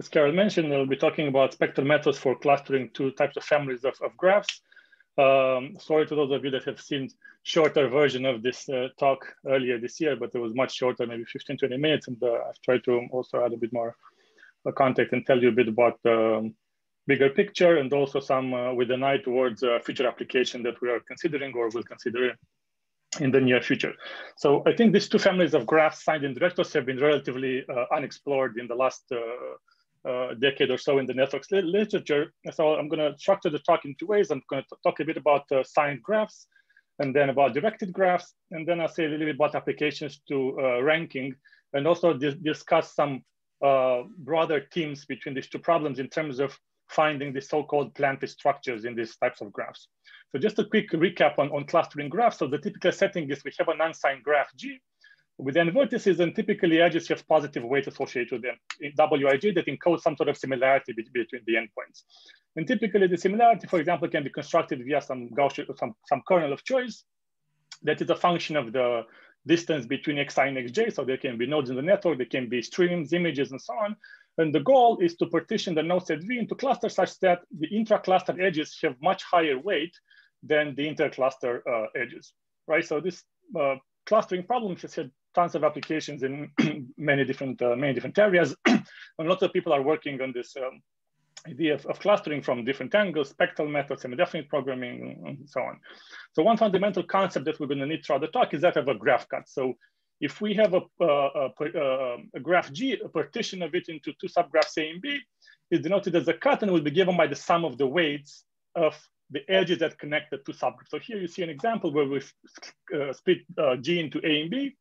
As Carol mentioned, we'll be talking about spectral methods for clustering two types of families of, of graphs. Um, sorry to those of you that have seen shorter version of this uh, talk earlier this year, but it was much shorter, maybe 15, 20 minutes. And uh, I've tried to also add a bit more uh, context and tell you a bit about the um, bigger picture and also some uh, with an eye towards uh, future application that we are considering or will consider in the near future. So I think these two families of graphs signed in directors have been relatively uh, unexplored in the last uh, decade or so in the networks literature. So I'm going to structure the talk in two ways. I'm going to talk a bit about uh, signed graphs and then about directed graphs. And then I'll say a little bit about applications to uh, ranking and also dis discuss some uh, broader themes between these two problems in terms of finding the so-called planted structures in these types of graphs. So just a quick recap on, on clustering graphs. So the typical setting is we have an unsigned graph G with n vertices, and typically edges have positive weight associated with them in WIG that encodes some sort of similarity between the endpoints. And typically the similarity, for example, can be constructed via some Gaussian, some, some kernel of choice that is a function of the distance between xi and xj. So there can be nodes in the network, there can be streams, images, and so on. And the goal is to partition the node set V into clusters such that the intra-cluster edges have much higher weight than the inter-cluster uh, edges, right? So this uh, clustering problem has had tons of applications in many different uh, many different areas. and lots of people are working on this um, idea of, of, clustering from different angles, spectral methods, semi-definite programming, and so on. So one fundamental concept that we're going to need throughout the talk is that of a graph cut. So if we have a, a, a, a graph G, a partition of it into two subgraphs A and B, is denoted as a cut and will be given by the sum of the weights of the edges that connect the two subgroups. So here you see an example where we uh, split uh, G into A and B,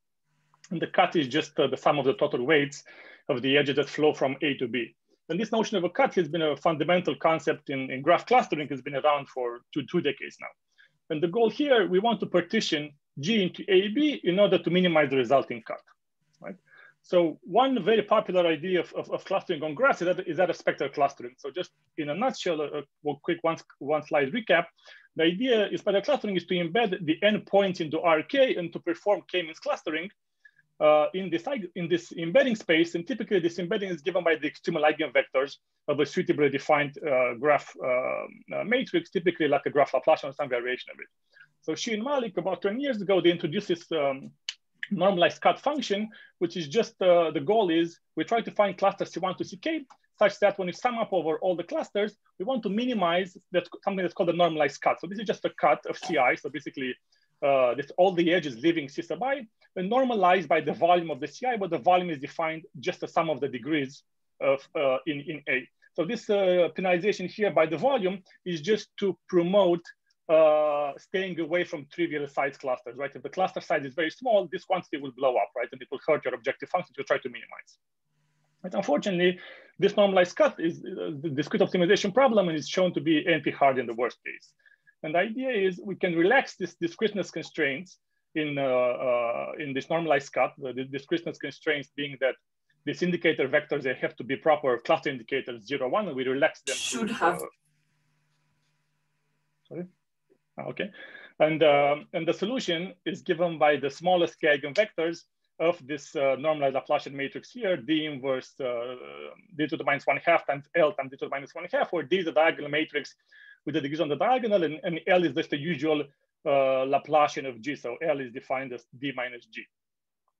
and the cut is just uh, the sum of the total weights of the edges that flow from A to B. And this notion of a cut has been a fundamental concept in, in graph clustering, has been around for two, two decades now. And the goal here, we want to partition G into A, B in order to minimize the resulting cut, right? So one very popular idea of, of, of clustering on graphs is that, is that a spectral clustering. So just in a nutshell, a, a quick one, one slide recap, the idea is spectral clustering is to embed the n points into RK and to perform k-means clustering uh, in, this, in this embedding space, and typically this embedding is given by the extremal eigenvectors of a suitably defined uh, graph uh, uh matrix, typically like a graph Laplacian or some variation of it. So Shi and Malik, about 10 years ago, they introduced this um, normalized cut function, which is just, uh, the goal is we try to find clusters C1 to Ck such that when we sum up over all the clusters, we want to minimize that something that's called a normalized cut. So this is just a cut of Ci. So basically uh, this, all the edges leaving C sub i, and normalized by the volume of the Ci, but the volume is defined just the sum of the degrees of uh, in, in A. So this uh, penalization here by the volume is just to promote uh, staying away from trivial size clusters, right? If the cluster size is very small, this quantity will blow up, right? And it will hurt your objective function to try to minimize. But unfortunately, this normalized cut is uh, the discrete optimization problem and is shown to be NP hard in the worst case. And the idea is we can relax this discreteness constraints in, uh, uh, in this normalized cut, the, the discreteness constraints being that these indicator vectors, they have to be proper cluster indicators zero, one, and we relax them. Should to, have. Uh, sorry? Okay. And, um, and the solution is given by the smallest k eigenvectors of this uh, normalized Laplacian matrix here, D inverse uh, D to the minus one half times L times D to the minus one half, where D is the diagonal matrix with the degrees on the diagonal, and, and L is just the usual uh, Laplacian of G. So L is defined as D minus G,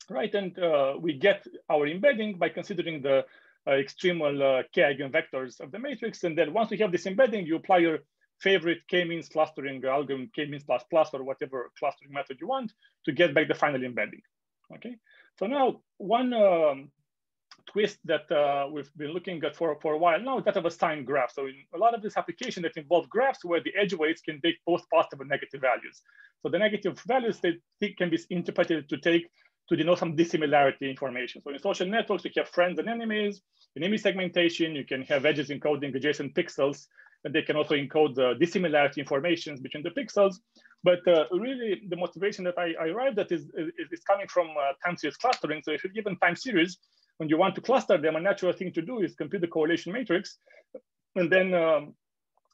right? And uh, we get our embedding by considering the uh, extremal uh, k eigenvectors of the matrix. And then once we have this embedding, you apply your favorite k-means clustering algorithm, k-means plus plus, or whatever clustering method you want to get back the final embedding, okay? So now one um, twist that uh, we've been looking at for, for a while now is that of a signed graph. So in a lot of this application that involve graphs where the edge weights can take both positive and negative values. So the negative values they can be interpreted to take to denote some dissimilarity information. So in social networks, you have friends and enemies. In image segmentation, you can have edges encoding adjacent pixels, and they can also encode the dissimilarity informations between the pixels. But uh, really, the motivation that I, I arrived at is, is, is coming from uh, time series clustering. So if you're given time series, when you want to cluster them, a natural thing to do is compute the correlation matrix and then um,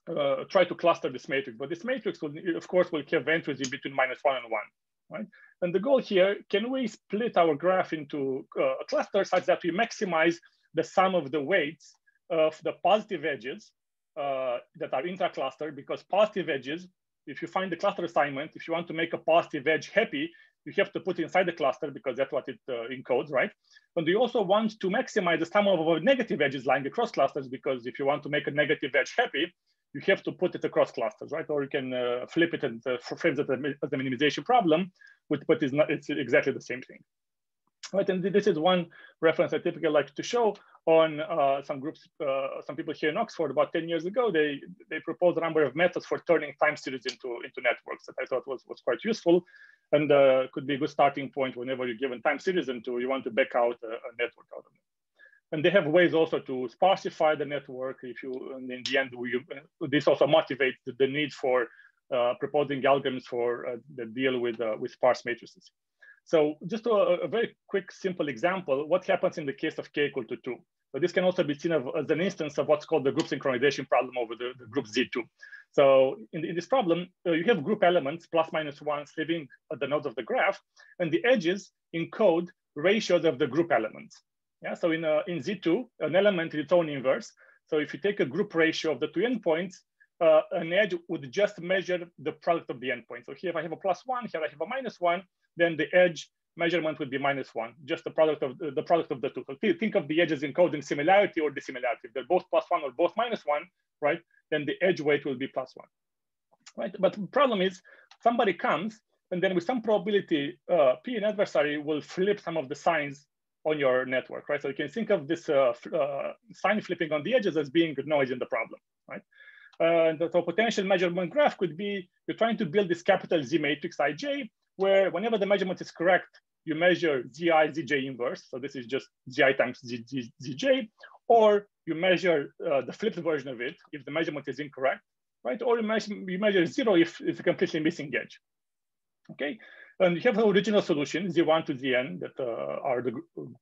uh, try to cluster this matrix. But this matrix, will, of course, will have entries in between minus one and one. right? And the goal here, can we split our graph into uh, a cluster such that we maximize the sum of the weights of the positive edges uh, that are intra-cluster because positive edges, if you find the cluster assignment, if you want to make a positive edge happy, you have to put inside the cluster because that's what it uh, encodes, right? And you also want to maximize the sum of negative edges lying across clusters because if you want to make a negative edge happy, you have to put it across clusters, right? Or you can uh, flip it and uh, frame it as a minimization problem, which, but it's, not, it's exactly the same thing. Right, and this is one reference I typically like to show on uh, some groups, uh, some people here in Oxford about 10 years ago, they, they proposed a number of methods for turning time series into, into networks that I thought was, was quite useful and uh, could be a good starting point whenever you're given time series into, you want to back out a, a network out of it. And they have ways also to sparsify the network if you, and in the end, we, this also motivates the, the need for uh, proposing algorithms for uh, that deal with, uh, with sparse matrices. So just a, a, very quick, simple example, what happens in the case of k equal to two? This can also be seen as an instance of what's called the group synchronization problem over the, the group Z2. So in, in this problem, uh, you have group elements, plus minus ones, living at the nodes of the graph, and the edges encode ratios of the group elements. Yeah, so in, uh, in Z2, an element is its own inverse. So if you take a group ratio of the two endpoints, uh, an edge would just measure the product of the endpoint. So here if I have a plus one, here I have a minus one, then the edge measurement would be minus one, just the product of the, the product of the two. So think of the edges encoding similarity or dissimilarity. If they're both plus one or both minus one, right? Then the edge weight will be plus one, right? But the problem is somebody comes and then with some probability, uh, P and adversary will flip some of the signs on your network, right? So you can think of this uh, uh, sign flipping on the edges as being noise in the problem, right? Uh, the, the potential measurement graph could be you're trying to build this capital Z matrix Ij, where whenever the measurement is correct, you measure Zi, Zj inverse. So this is just Zi times Z, Z, Zj, or you measure uh, the flipped version of it if the measurement is incorrect, right? Or you measure, you measure zero if it's a completely missing edge, okay? And you have the original solution, Z1 to Zn, that uh, are the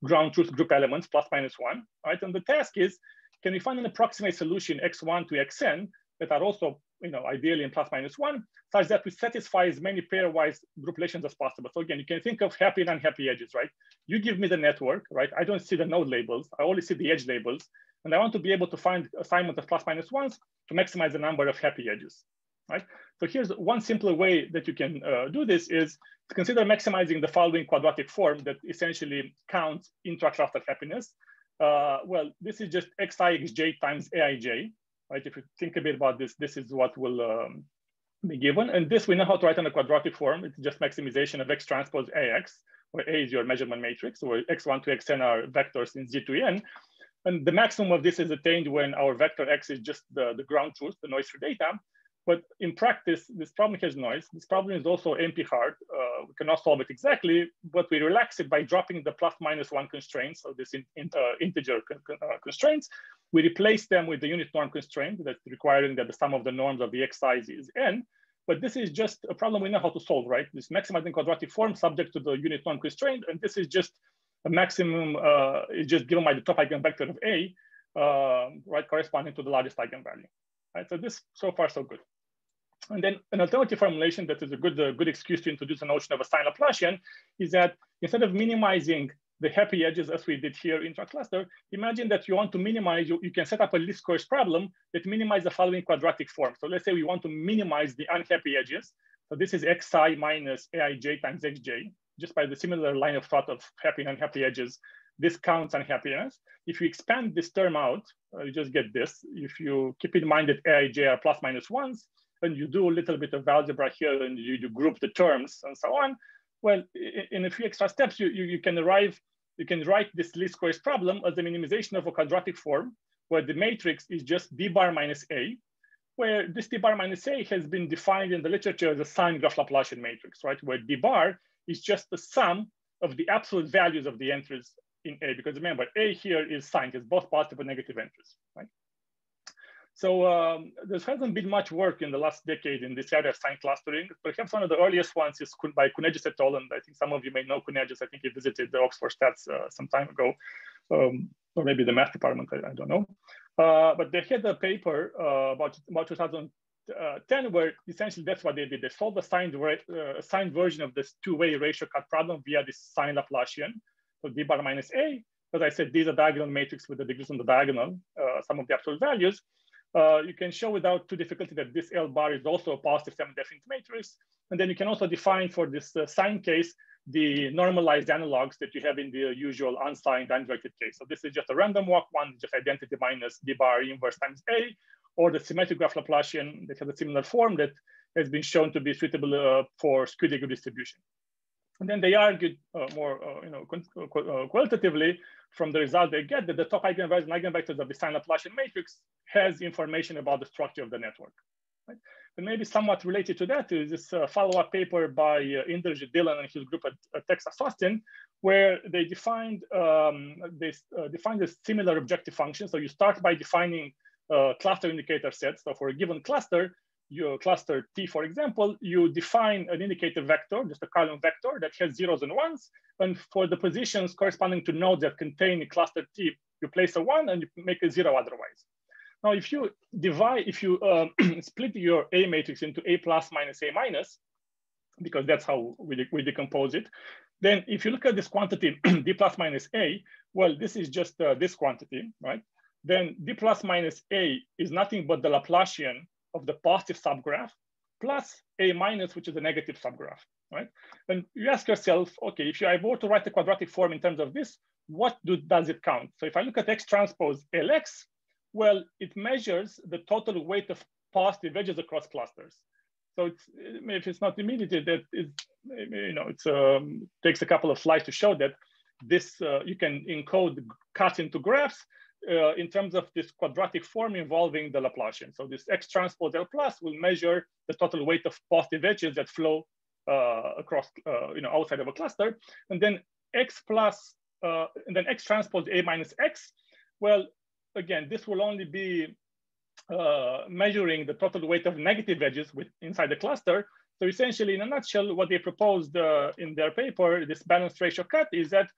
ground truth group elements, plus minus one, right? And the task is, can we find an approximate solution x1 to xn that are also, you know, ideally in plus minus one, such that we satisfy as many pairwise group relations as possible. So again, you can think of happy and unhappy edges, right? You give me the network, right? I don't see the node labels. I only see the edge labels. And I want to be able to find assignment of plus minus ones to maximize the number of happy edges, right? So here's one simpler way that you can uh, do this is to consider maximizing the following quadratic form that essentially counts intra-cluster happiness. Uh, well, this is just xi xj times aij, right? If you think a bit about this, this is what will um, be given. And this we know how to write in a quadratic form. It's just maximization of x transpose ax, where a is your measurement matrix, where x1 to xn are vectors in z to n. And the maximum of this is attained when our vector x is just the, the ground truth, the noise-free data. But in practice, this problem has noise. This problem is also NP hard. Uh, we cannot solve it exactly, but we relax it by dropping the plus minus one constraints, so this in, in, uh, integer con uh, constraints. We replace them with the unit norm constraint that's requiring that the sum of the norms of the x size is n. But this is just a problem we know how to solve, right? This maximizing quadratic form subject to the unit norm constraint. And this is just a maximum, uh, is just given by the top eigenvector of A, uh, right, corresponding to the largest eigenvalue. Right, so this so far so good. And then an alternative formulation that is a good, uh, good excuse to introduce the notion of a sign Laplacian is that instead of minimizing the happy edges as we did here in cluster, imagine that you want to minimize, you, you can set up a least squares problem that minimize the following quadratic form. So let's say we want to minimize the unhappy edges. So this is xi minus aij times xj, just by the similar line of thought of happy and unhappy edges, this counts unhappiness. If you expand this term out, uh, you just get this. If you keep in mind that aij are plus minus ones, and you do a little bit of algebra here and you, you group the terms and so on, well, in a few extra steps, you, you, you can arrive, you can write this least squares problem as the minimization of a quadratic form where the matrix is just d bar minus a, where this d bar minus a has been defined in the literature as a signed graph Laplacian matrix, right? Where d bar is just the sum of the absolute values of the entries in A, because remember, A here is signed, it's both positive and negative entries, right? So um, there hasn't been much work in the last decade in this area of sign clustering. Perhaps one of the earliest ones is by Kunegis et al. And I think some of you may know Kunegis. I think he visited the Oxford Stats uh, some time ago, um, or maybe the math department, I, I don't know. Uh, but they had a paper uh, about, about 2000, uh, 10, where essentially that's what they did. They solved a signed, uh, signed version of this two-way ratio cut problem via this signed Laplacian. So d bar minus a, as I said, these are diagonal matrix with the degrees on the diagonal, uh, some of the absolute values. Uh, you can show without too difficulty that this L bar is also a positive semi-definite matrix. And then you can also define for this uh, sign case the normalized analogs that you have in the usual unsigned undirected case. So this is just a random walk, one just identity minus d bar inverse times a, or the symmetric graph Laplacian that has a similar form that has been shown to be suitable uh, for skew degree distribution. And then they argued uh, more, uh, you know, uh, qualitatively from the result they get that the top eigenvalues and eigenvectors of the sign Laplacian matrix has information about the structure of the network. Right? And maybe somewhat related to that is this uh, follow-up paper by uh, Inderjit Dhillon and his group at, at, Texas Austin, where they defined um, they uh, defined a similar objective function. So you start by defining uh, cluster indicator sets. So for a given cluster, your cluster T, for example, you define an indicator vector, just a column vector that has zeros and ones. And for the positions corresponding to nodes that contain cluster T, you place a one and you make a zero otherwise. Now, if you divide, if you uh, split your A matrix into A plus minus A minus, because that's how we, de we decompose it, then if you look at this quantity, D plus minus A, well, this is just uh, this quantity, right? Then D plus minus A is nothing but the Laplacian of the positive subgraph plus A minus, which is a negative subgraph, right? And you ask yourself, okay, if I were to write the quadratic form in terms of this, what do, does it count? So if I look at X transpose LX, well, it measures the total weight of positive edges across clusters. So it's, if it's not immediate, that it, you know, it um, takes a couple of slides to show that this uh, you can encode cuts into graphs uh, in terms of this quadratic form involving the Laplacian. So this X transpose L plus will measure the total weight of positive edges that flow uh, across, uh, you know, outside of a cluster. And then X plus, uh, and then X transpose A minus X. Well, again, this will only be uh, measuring the total weight of negative edges with, inside the cluster. So essentially, in a nutshell, what they proposed uh, in their paper, this balanced ratio cut, is that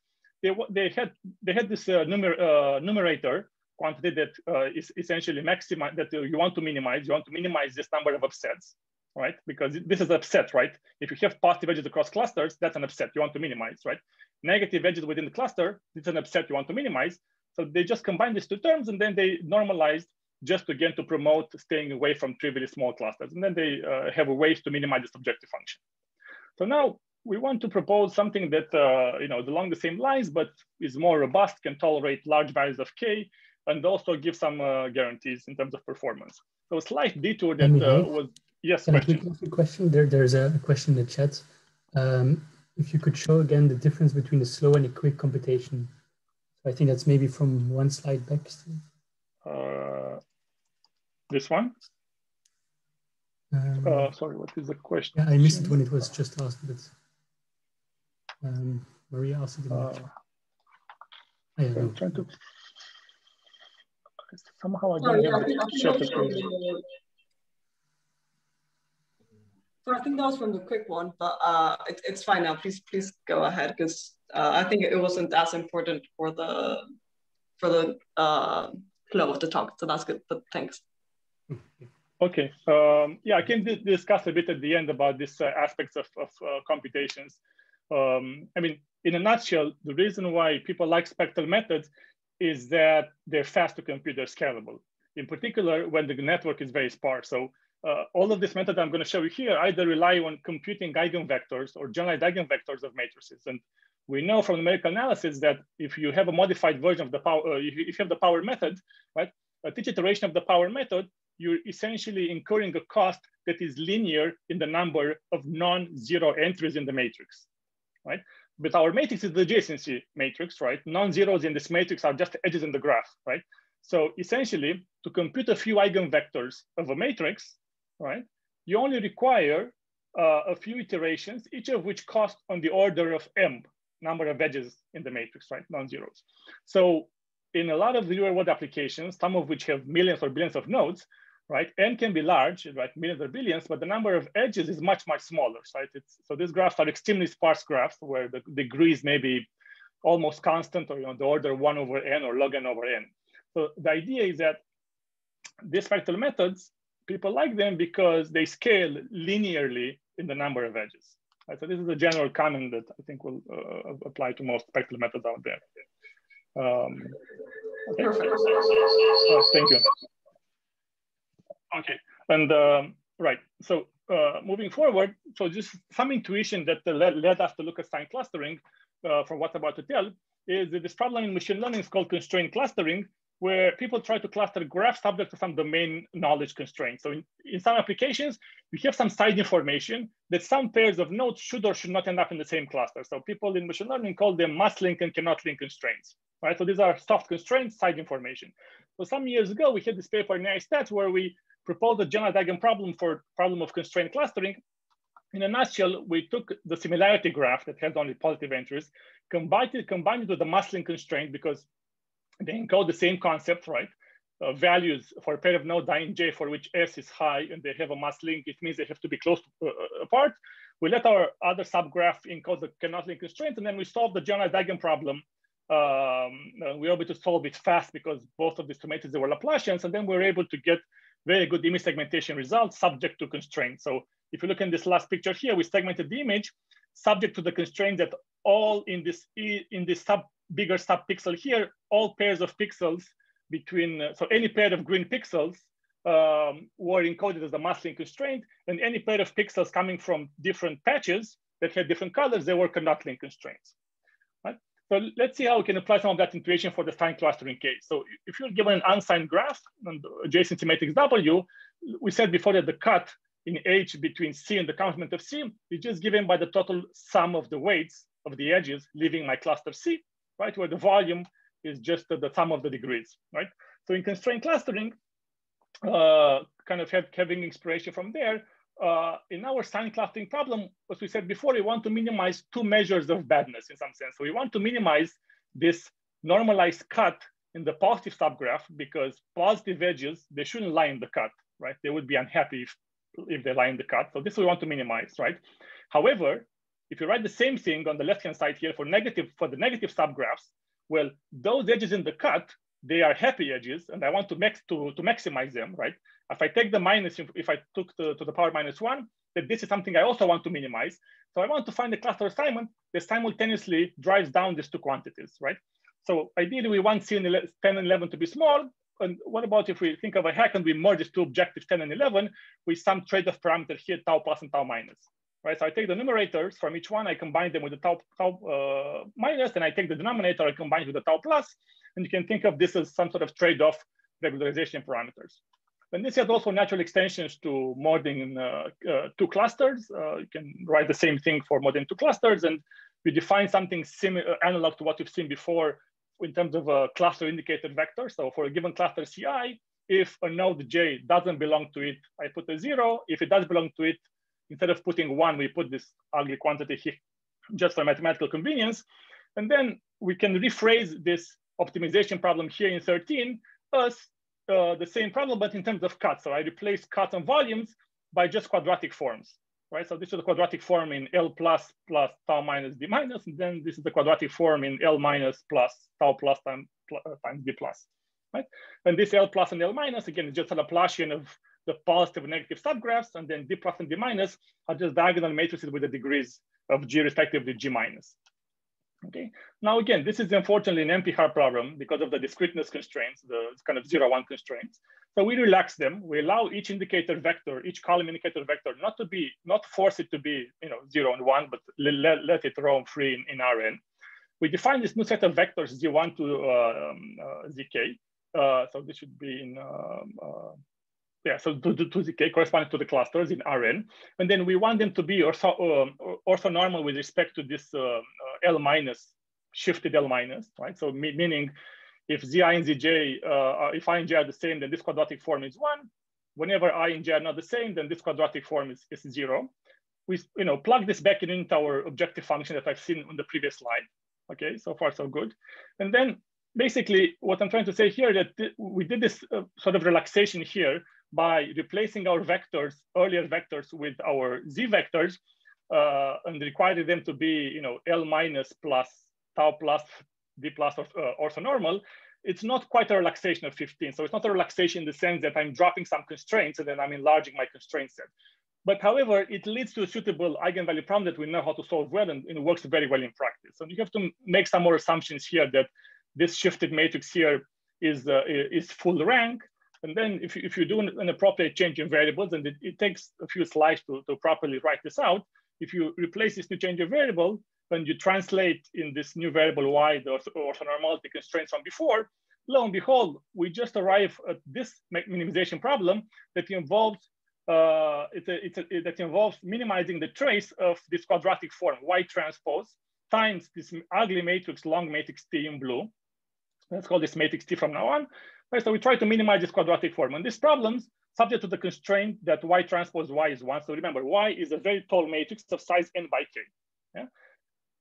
they, they had they had this uh, numer, uh, numerator quantity that uh, is essentially maximize that you want to minimize. You want to minimize this number of upsets, right? Because this is upset, right? If you have positive edges across clusters, that's an upset you want to minimize, right? Negative edges within the cluster, it's an upset you want to minimize. So they just combined these two terms and then they normalized just again to promote staying away from trivially small clusters. And then they uh, have ways to minimize this objective function. So now we want to propose something that uh, you know is along the same lines, but is more robust, can tolerate large values of k, and also give some uh, guarantees in terms of performance. So a slight detour that uh, was yes. Can question. I a question? There, there's a question in the chat. Um, if you could show again the difference between a slow and a quick computation. So I think that's maybe from one slide back. Uh, this one. Um, uh, sorry, what is the question? Yeah, I missed it when it was just asked, but um, Maria asked it. Uh, I am trying to. Somehow I don't have the chat So I think that was from the quick one, but uh, it, it's fine now. Please, please go ahead because uh, I think it wasn't as important for the for the uh, flow of the talk. So that's good. But thanks. Okay. Um, yeah, I can discuss a bit at the end about these uh, aspects of, of uh, computations. Um, I mean, in a nutshell, the reason why people like spectral methods is that they're fast to compute, they're scalable. In particular, when the network is very sparse. So uh, all of this method I'm going to show you here either rely on computing eigenvectors or generalized eigenvectors of matrices. And we know from numerical analysis that if you have a modified version of the power, uh, if you have the power method, right, each iteration of the power method, you're essentially incurring a cost that is linear in the number of non-zero entries in the matrix, right? But our matrix is the adjacency matrix, right? Non-zeros in this matrix are just edges in the graph, right? So essentially, to compute a few eigenvectors of a matrix, right, you only require uh, a few iterations, each of which cost on the order of m, number of edges in the matrix, right, non-zeros. So in a lot of real world applications, some of which have millions or billions of nodes, right? N can be large, right? Millions or billions, but the number of edges is much, much smaller, right? It's, so these graphs are extremely sparse graphs where the degrees may be almost constant or you know, the order one over N or log N over N. So the idea is that these spectral methods people like them because they scale linearly in the number of edges. Right? So this is a general comment that I think will uh, apply to most spectral methods out there. Um, okay. Perfect. Uh, thank you. Okay, and um, right, so uh, moving forward, so just some intuition that led, led us to look at sign clustering uh, from what I'm about to tell is that this problem in machine learning is called constraint clustering, where people try to cluster graphs subject to some domain knowledge constraints. So in, in some applications, we have some side information that some pairs of nodes should or should not end up in the same cluster. So people in machine learning call them must link and cannot link constraints, right? So these are soft constraints, side information. So some years ago, we had this paper in AI Stats where we proposed a general diagram problem for problem of constrained clustering. In a nutshell, we took the similarity graph that has only positive entries, combined it, combined it with the must link constraint because they encode the same concept, right? Uh, values for a pair of nodes i and j for which s is high and they have a must link, it means they have to be close to, uh, uh, apart. We let our other subgraph encode the cannot link constraint, and then we solve the general diagram problem. Um, uh, we were able to solve it fast because both of these two matrices were Laplacians, and then we were able to get very good image segmentation results subject to constraints. So if you look in this last picture here, we segmented the image subject to the constraint that all in this in this sub bigger subpixel here, all pairs of pixels between, so any pair of green pixels um, were encoded as a must-link constraint, and any pair of pixels coming from different patches that had different colors, they were cannot link constraints. Right? So let's see how we can apply some of that intuition for the sign clustering case. So if you're given an unsigned graph and adjacent matrix W, we said before that the cut in H between C and the complement of C is just given by the total sum of the weights of the edges leaving my cluster C right? Where the volume is just the, sum of the degrees, right? So in constraint clustering, uh, kind of have, having inspiration from there, uh, in our sign clustering problem, as we said before, we want to minimize two measures of badness in some sense. So we want to minimize this normalized cut in the positive subgraph because positive edges, they shouldn't lie in the cut, right? They would be unhappy if, if they lie in the cut. So this we want to minimize, right? However, if you write the same thing on the left-hand side here for negative for the negative subgraphs, well, those edges in the cut, they are happy edges, and I want to max to, to maximize them, right? If I take the minus, if, I took the, to the power minus one, then this is something I also want to minimize. So I want to find a cluster assignment that simultaneously drives down these two quantities, right? So ideally, we want C and 10 and 11 to be small. And what about if we think of a hack and we merge these two objectives 10 and 11 with some trade-off parameter here, tau plus and tau minus? right? So I take the numerators from each one, I combine them with the tau, tau uh, minus, and I take the denominator, I combine it with the tau plus, and you can think of this as some sort of trade-off regularization parameters. And this has also natural extensions to modeling uh, uh, two clusters. Uh, you can write the same thing for more than two clusters, and we define something similar, analog to what we've seen before in terms of a cluster indicator vector. So for a given cluster CI, if a node J doesn't belong to it, I put a zero. If it does belong to it, Instead of putting one, we put this ugly quantity here just for mathematical convenience. And then we can rephrase this optimization problem here in 13 as uh, the same problem, but in terms of cuts. So I replace cuts and volumes by just quadratic forms, right? So this is a quadratic form in L plus plus tau minus D minus, and then this is the quadratic form in L minus plus tau plus time, uh, times D plus, right? And this L plus and L minus, again, is just a Laplacian of the positive and negative subgraphs, and then D plus and D minus are just diagonal matrices with the degrees of G respectively G minus. Okay. Now again, this is unfortunately an NP-hard problem because of the discreteness constraints, the kind of zero one constraints. So we relax them. We allow each indicator vector, each column indicator vector, not to be, not force it to be, you know, zero and one, but let, let it roam free in, in Rn. We define this new set of vectors Z1 to uh, um, uh, Zk. Uh, so this should be in um, uh, yeah, so to, to, to the K corresponding to the clusters in Rn. And then we want them to be also, um, orthonormal with respect to this uh, L minus, shifted L minus, right? So meaning if Zi and Zj, uh, if i and j are the same, then this quadratic form is one. Whenever i and j are not the same, then this quadratic form is, is zero. We you know plug this back in into our objective function that I've seen on the previous slide. Okay, so far so good. And then basically what I'm trying to say here that we did this uh, sort of relaxation here by replacing our vectors, earlier vectors with our z vectors uh, and requiring them to be, you know, L minus plus tau plus d plus of uh, orthonormal. it's not quite a relaxation of 15. So it's not a relaxation in the sense that I'm dropping some constraints and then I'm enlarging my constraint set. But however, it leads to a suitable eigenvalue problem that we know how to solve well and, and it works very well in practice. So you have to make some more assumptions here that this shifted matrix here is, uh, is full rank. And then if you, if you do an appropriate change in variables, and it, it takes a few slides to, to properly write this out, if you replace this new change of variable, when you translate in this new variable y the orthonormality constraints from before, lo and behold, we just arrive at this minimization problem that involves uh, it's a, it's a, it, that involves minimizing the trace of this quadratic form, y transpose, times this ugly matrix, long matrix T in blue. Let's call this matrix T from now on. Right, so we try to minimize this quadratic form. And these problems, subject to the constraint that y transpose y is one. So remember, y is a very tall matrix of size n by k. Yeah?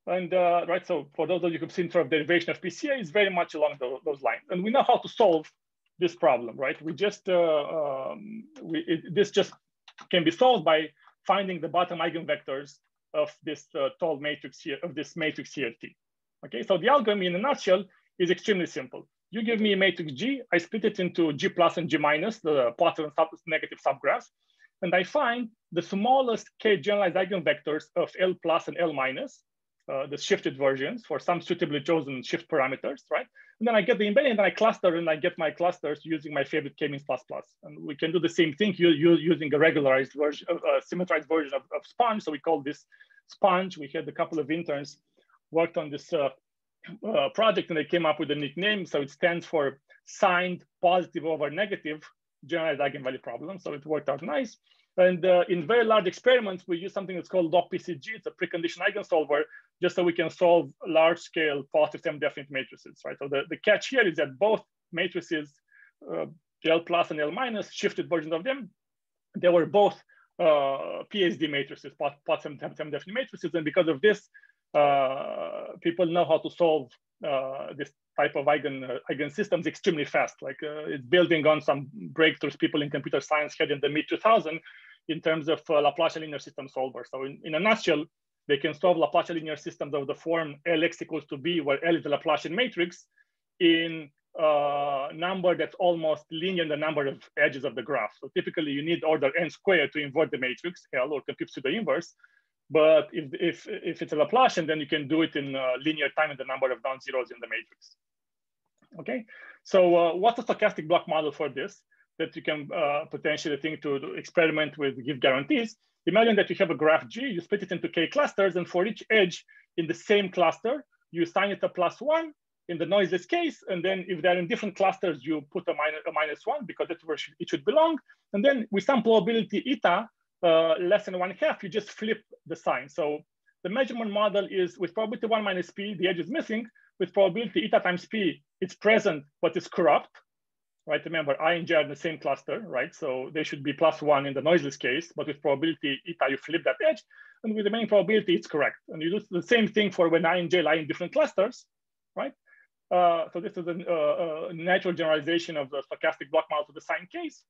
And uh, right, so for those of you who've seen sort of derivation of PCA, is very much along the, those lines. And we know how to solve this problem, right? We just, uh, um, we, it, this just can be solved by finding the bottom eigenvectors of this uh, tall matrix here, of this matrix here T. Okay, so the algorithm in a nutshell is extremely simple. You give me a matrix G, I split it into G plus and G minus, the positive and sub negative subgraphs, and I find the smallest K generalized eigenvectors of L plus and L minus, uh, the shifted versions for some suitably chosen shift parameters, right? And then I get the embedding and I cluster and I get my clusters using my favorite k-means plus plus. And we can do the same thing you, using a regularized version, a uh, symmetrized version of, of Sponge. So we call this Sponge. We had a couple of interns worked on this uh, uh, project and they came up with a nickname. So it stands for signed positive over negative generalized eigenvalue problem. So it worked out nice. And uh, in very large experiments, we use something that's called LOBPCG. It's a precondition eigensolver, just so we can solve large-scale positive semi-definite matrices, right? So the, the catch here is that both matrices, uh, L plus and L minus, shifted versions of them, they were both uh, PSD matrices, positive semi-definite matrices. And because of this, people know how to solve uh, this type of eigen, uh, eigen systems extremely fast. Like uh, it's building on some breakthroughs people in computer science had in the mid 2000 in terms of uh, Laplacian linear system solver. So in, in a nutshell, they can solve Laplacian linear systems of the form Lx equals to B, where L is the Laplacian matrix, in a uh, number that's almost linear in the number of edges of the graph. So typically you need order n squared to invert the matrix L or compute to the inverse. But if, if, if it's a Laplacian, then you can do it in uh, linear time in the number of non-zeros in the matrix. Okay, so uh, what's a stochastic block model for this that you can uh, potentially think to, to, experiment with give guarantees? Imagine that you have a graph G, you split it into K clusters, and for each edge in the same cluster, you assign it a plus one in the noiseless case, and then if they're in different clusters, you put a minus, a minus one because that's where it should belong. And then with some probability eta, uh, less than one half, you just flip the sign. So the measurement model is with probability one minus p, the edge is missing. With probability eta times p, it's present, but it's corrupt, right? Remember, i and j are in the same cluster, right? So they should be plus one in the noiseless case, but with probability eta, you flip that edge. And with the main probability, it's correct. And you do the same thing for when i and j lie in different clusters, right? Uh, so this is a, uh, a, natural generalization of the stochastic block model to the sign case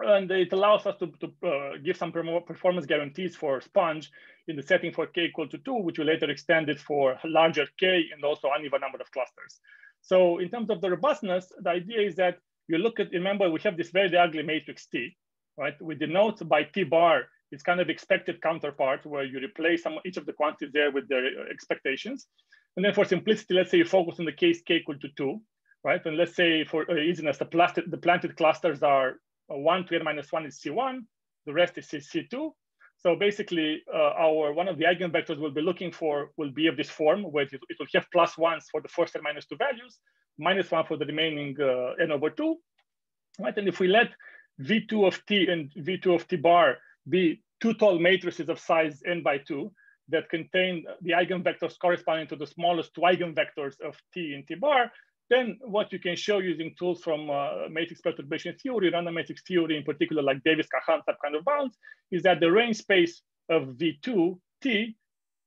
and it allows us to, to uh, give some performance guarantees for Sponge in the setting for k equal to 2, which we later extended for larger k and also uneven number of clusters. So in terms of the robustness, the idea is that you look at, remember, we have this very ugly matrix T, right? We denote by T bar, it's kind of expected counterpart where you replace some, each of the quantities there with their expectations. And then for simplicity, let's say you focus on the case k equal to 2, right? And let's say for uh, easiness, the, plastic, the planted clusters are 1 to n minus 1 is C1, the rest is C2. So basically, uh, our one of the eigenvectors we'll be looking for will be of this form, where it, it will have plus ones for the first and minus two values, minus one for the remaining uh, n over two, right? And if we let V2 of t and V2 of t bar be two tall matrices of size n by two that contain the eigenvectors corresponding to the smallest two eigenvectors of t and t bar, then what you can show using tools from uh, matrix perturbation theory, random matrix theory in particular, like Davis-Kahan type kind of bounds, is that the range space of V2T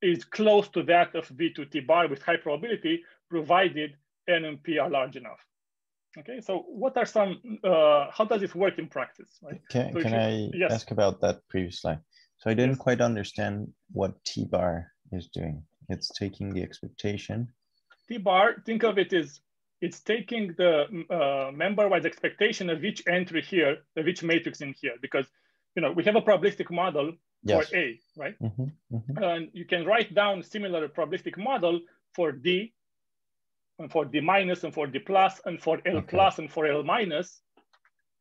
is close to that of V2T bar with high probability, provided N and P are large enough. Okay, so what are some, uh, how does it work in practice? Right? Can, so can I yes. ask about that previous slide? So I didn't yes. quite understand what T bar is doing. It's taking the expectation. T bar, think of it as it's taking the uh, member-wise expectation of each entry here, of each matrix in here, because you know we have a probabilistic model yes. for A, right? Mm -hmm, mm -hmm. And you can write down similar probabilistic model for D, and for D minus, and for D plus, and for L okay. plus, and for L minus.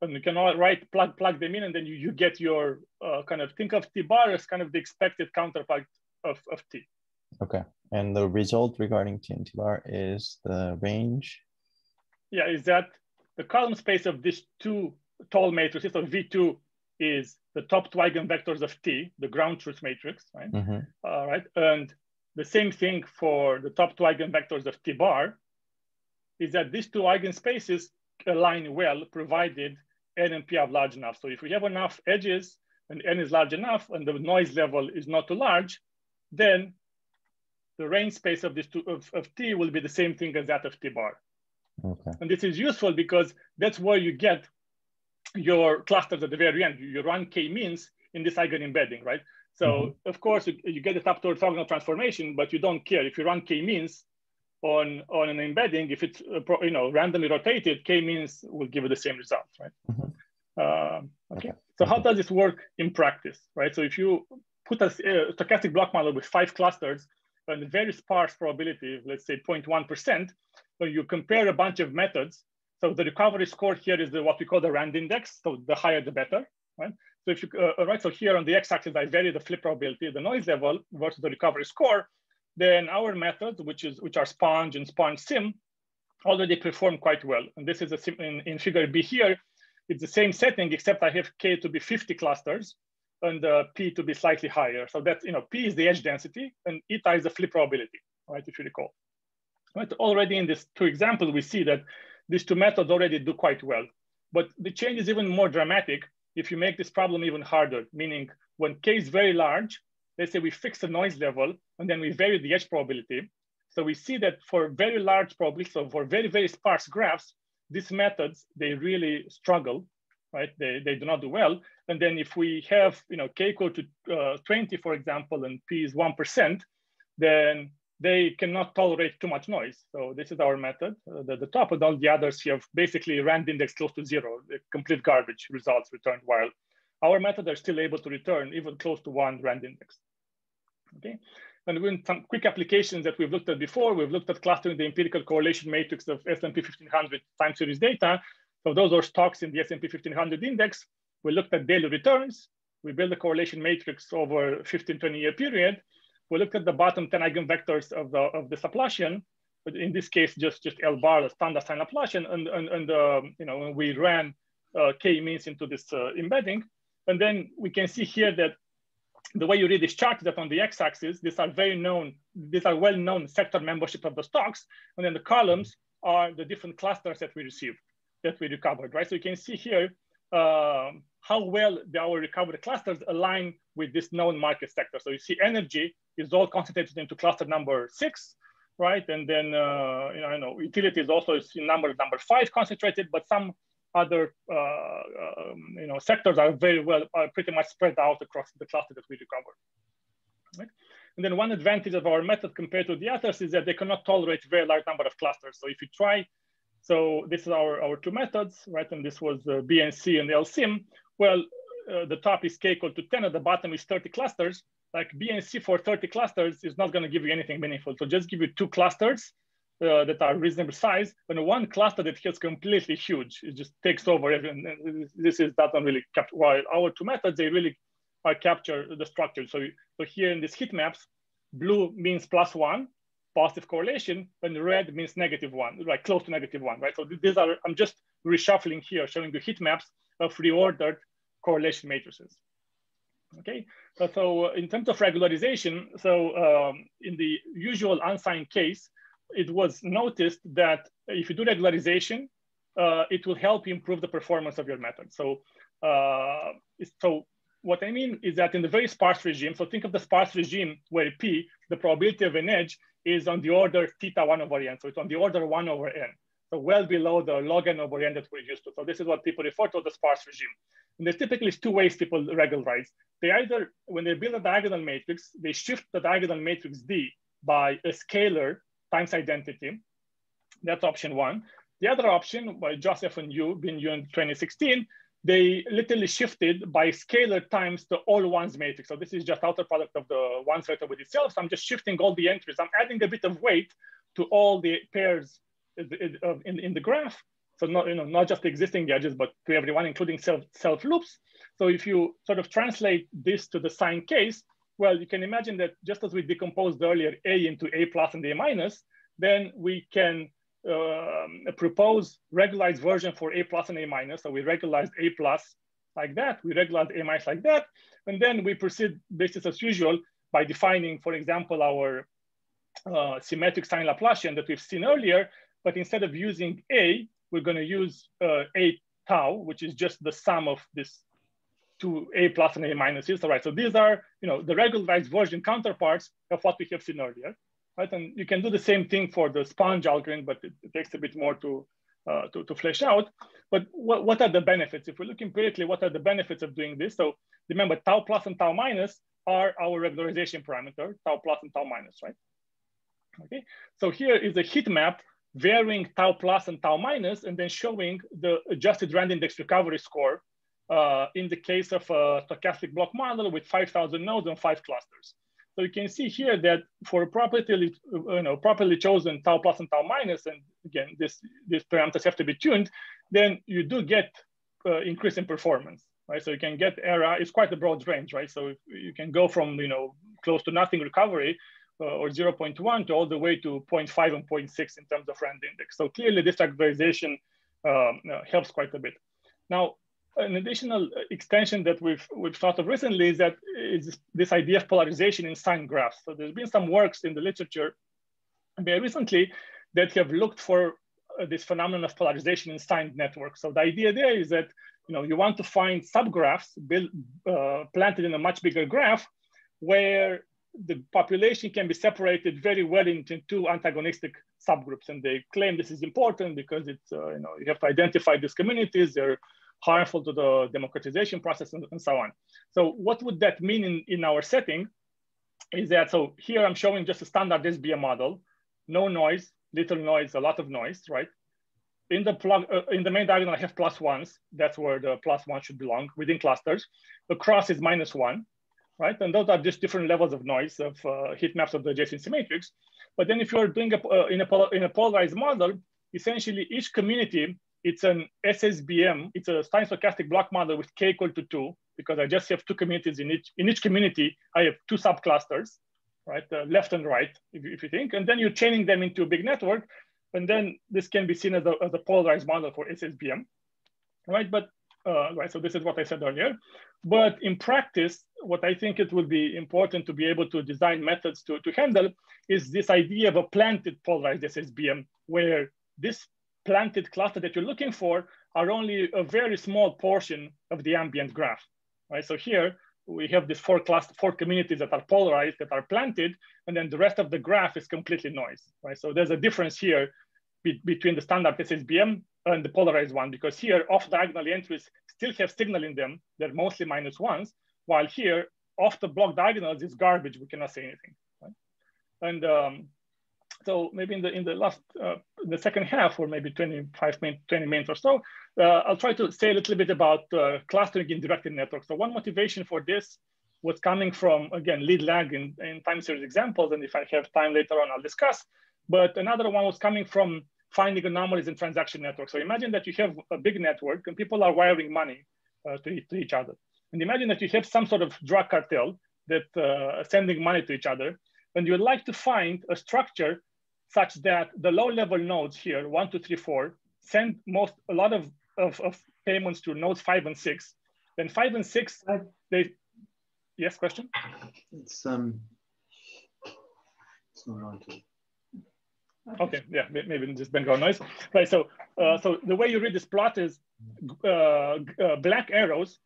And you can all write plug plug them in, and then you, you get your uh, kind of think of T bar as kind of the expected counterpart of, of T. Okay, and the result regarding T and T bar is the range yeah, is that the column space of these two tall matrices, so V2 is the top two eigenvectors of T, the ground truth matrix, right? Mm -hmm. All right, and the same thing for the top two eigenvectors of T bar is that these two eigenspaces align well, provided N and P are large enough. So if we have enough edges and N is large enough and the noise level is not too large, then the range space of this two of, of T will be the same thing as that of T bar. Okay. And this is useful because that's where you get your clusters at the very end. You run k-means in this eigen embedding, right? So mm -hmm. of course you, you, get top to orthogonal transformation, but you don't care if you run k-means on on an embedding. If it's uh, you know randomly rotated, k-means will give you the same result, right? Mm -hmm. uh, okay. okay. So how does this work in practice, right? So if you put a, a stochastic block model with five clusters and very sparse probability, let's say 0.1%, so you compare a bunch of methods. So the recovery score here is the, what we call the RAND index. So the higher, the better, right? So if you, uh, right, so here on the x-axis, I vary the flip probability, the noise level versus the recovery score. Then our methods, which is which are sponge and sponge sim, already perform quite well. And this is a sim in, in figure B here. It's the same setting, except I have K to be 50 clusters and uh, P to be slightly higher. So that, you know, P is the edge density and eta is the flip probability, right, if you recall. Right? Already in these two examples, we see that these two methods already do quite well. But the change is even more dramatic if you make this problem even harder, meaning when k is very large, let's say we fix the noise level and then we vary the edge probability. So we see that for very large probability, so for very, very sparse graphs, these methods, they really struggle, right? They, they do not do well. And then if we have, you know, k equal to uh, 20, for example, and p is 1%, then they cannot tolerate too much noise. So this is our method. Uh, the, the top and all the others have basically rand index close to zero, the complete garbage results returned while our method are still able to return even close to one rand index. Okay, and in some quick applications that we've looked at before, we've looked at clustering the empirical correlation matrix of S&P 1500 time series data. So those are stocks in the S&P 1500 index. We looked at daily returns. We built a correlation matrix over 15, 20 year period we looked at the bottom 10 eigenvectors of the of the Laplacian, but in this case, just just L bar, the standard sign Laplacian, and and, and um, you know when we ran uh, k means into this uh, embedding, and then we can see here that the way you read this chart is that on the x-axis, these are very known, these are well-known sector membership of the stocks, and then the columns are the different clusters that we received, that we recovered, right? So you can see here uh, how well the, our recovered clusters align with this known market sector. So you see energy is all concentrated into cluster number six, right? And then, uh, you know, utilities also is in number number five concentrated, but some other, uh, um, you know, sectors are very well, are pretty much spread out across the cluster that we recovered. Right? And then one advantage of our method compared to the others is that they cannot tolerate very large number of clusters. So if you try, so this is our, our two methods, right? And this was uh, BNC and LSIM. Well, uh, the top is k equal to 10, at the bottom is 30 clusters like BNC for 30 clusters is not going to give you anything meaningful. So just give you two clusters uh, that are reasonable size, and one cluster that gets completely huge. It just takes over. Everything. This is doesn't really capture. While our two methods, they really are capture the structure. So, so here in these heat maps, blue means plus one, positive correlation, and red means negative one, like close to negative one, right? So these are, I'm just reshuffling here, showing you heat maps of reordered correlation matrices. Okay, uh, so in terms of regularization, so um, in the usual unsigned case, it was noticed that if you do regularization, uh, it will help improve the performance of your method. So, uh, so what I mean is that in the very sparse regime, so think of the sparse regime where P, the probability of an edge is on the order theta one over n. So it's on the order one over n. So well below the log n over n that we're used to. So this is what people refer to as the sparse regime. And there's typically two ways people regularize. They either, when they build a diagonal matrix, they shift the diagonal matrix D by a scalar times identity. That's option one. The other option by Joseph and Yu, Bin Yu in 2016, they literally shifted by scalar times the all ones matrix. So this is just outer product of the ones vector with itself. So I'm just shifting all the entries. I'm adding a bit of weight to all the pairs in, in the graph. So not, you know, not just existing edges, but to everyone, including self, self loops. So if you sort of translate this to the sign case, well, you can imagine that just as we decomposed earlier A into A plus and A minus, then we can um, propose regularized version for A plus and A minus. So we regularized A plus like that, we regularized A minus like that, and then we proceed business as usual by defining, for example, our uh, symmetric sign Laplacian that we've seen earlier, but instead of using A, we're gonna use uh, A tau, which is just the sum of this two A plus and A minuses. All right, so these are you know the regularized version counterparts of what we have seen earlier, right? And you can do the same thing for the sponge algorithm, but it, it takes a bit more to, uh, to, to flesh out. But what, what are the benefits? If we look empirically, what are the benefits of doing this? So remember, tau plus and tau minus are our regularization parameter, tau plus and tau minus, right? Okay, so here is a heat map varying tau plus and tau minus, and then showing the adjusted rand index recovery score uh, in the case of a stochastic block model with 5,000 nodes and five clusters. So you can see here that for properly, you know, properly chosen tau plus and tau minus, and again, this, these parameters have to be tuned, then you do get uh, increase in performance, right? So you can get error, it's quite a broad range, right? So you can go from, you know, close to nothing recovery or 0.1 to all the way to 0.5 and 0.6 in terms of rand index. So clearly this regularization um, uh, helps quite a bit. Now, an additional extension that we've we've thought of recently is that is this idea of polarization in sign graphs. So there's been some works in the literature very recently that have looked for uh, this phenomenon of polarization in signed networks. So the idea there is that you know you want to find subgraphs built uh, planted in a much bigger graph where the population can be separated very well into two antagonistic subgroups, and they claim this is important because it's uh, you know you have to identify these communities. They're harmful to the democratization process and, and so on. So what would that mean in, in our setting is that, so here I'm showing just a standard SBM model, no noise, little noise, a lot of noise, right? In the plug, uh, in the main diagonal, I have plus ones. That's where the plus one should belong within clusters. The cross is minus one, right? And those are just different levels of noise of uh, heat maps of the adjacency matrix. But then if you're doing a, uh, in, a, in a polarized model, essentially each community it's an SSBM. It's a signed stochastic block model with k equal to two because I just have two communities in each. In each community, I have two subclusters, right, uh, left and right, if, if you think, and then you're chaining them into a big network, and then this can be seen as a, as a polarized model for SSBM, right? But uh, right, so this is what I said earlier. But in practice, what I think it would be important to be able to design methods to, to handle is this idea of a planted polarized SSBM, where this planted cluster that you're looking for are only a very small portion of the ambient graph, right? So here we have these four cluster, four communities that are polarized, that are planted, and then the rest of the graph is completely noise, right? So there's a difference here be between the standard SSBM and the polarized one, because here off diagonal entries still have signal in them. They're mostly minus ones, while here off the block diagonals is garbage. We cannot say anything, right? And um, so maybe in the in the last uh, the second half or maybe 25 minutes 20 minutes or so uh, i'll try to say a little bit about uh, clustering in directed networks so one motivation for this was coming from again lead lag in, in time series examples and if i have time later on i'll discuss but another one was coming from finding anomalies in transaction networks so imagine that you have a big network and people are wiring money uh, to, to each other and imagine that you have some sort of drug cartel that uh, sending money to each other and you'd like to find a structure such that the low level nodes here, one, two, three, four, send most a lot of, of, of payments to nodes five and six. Then five and six, they, yes, question? It's, um, it's not on to Okay, yeah, maybe just background noise. Right, so uh, so the way you read this plot is uh, uh, black arrows,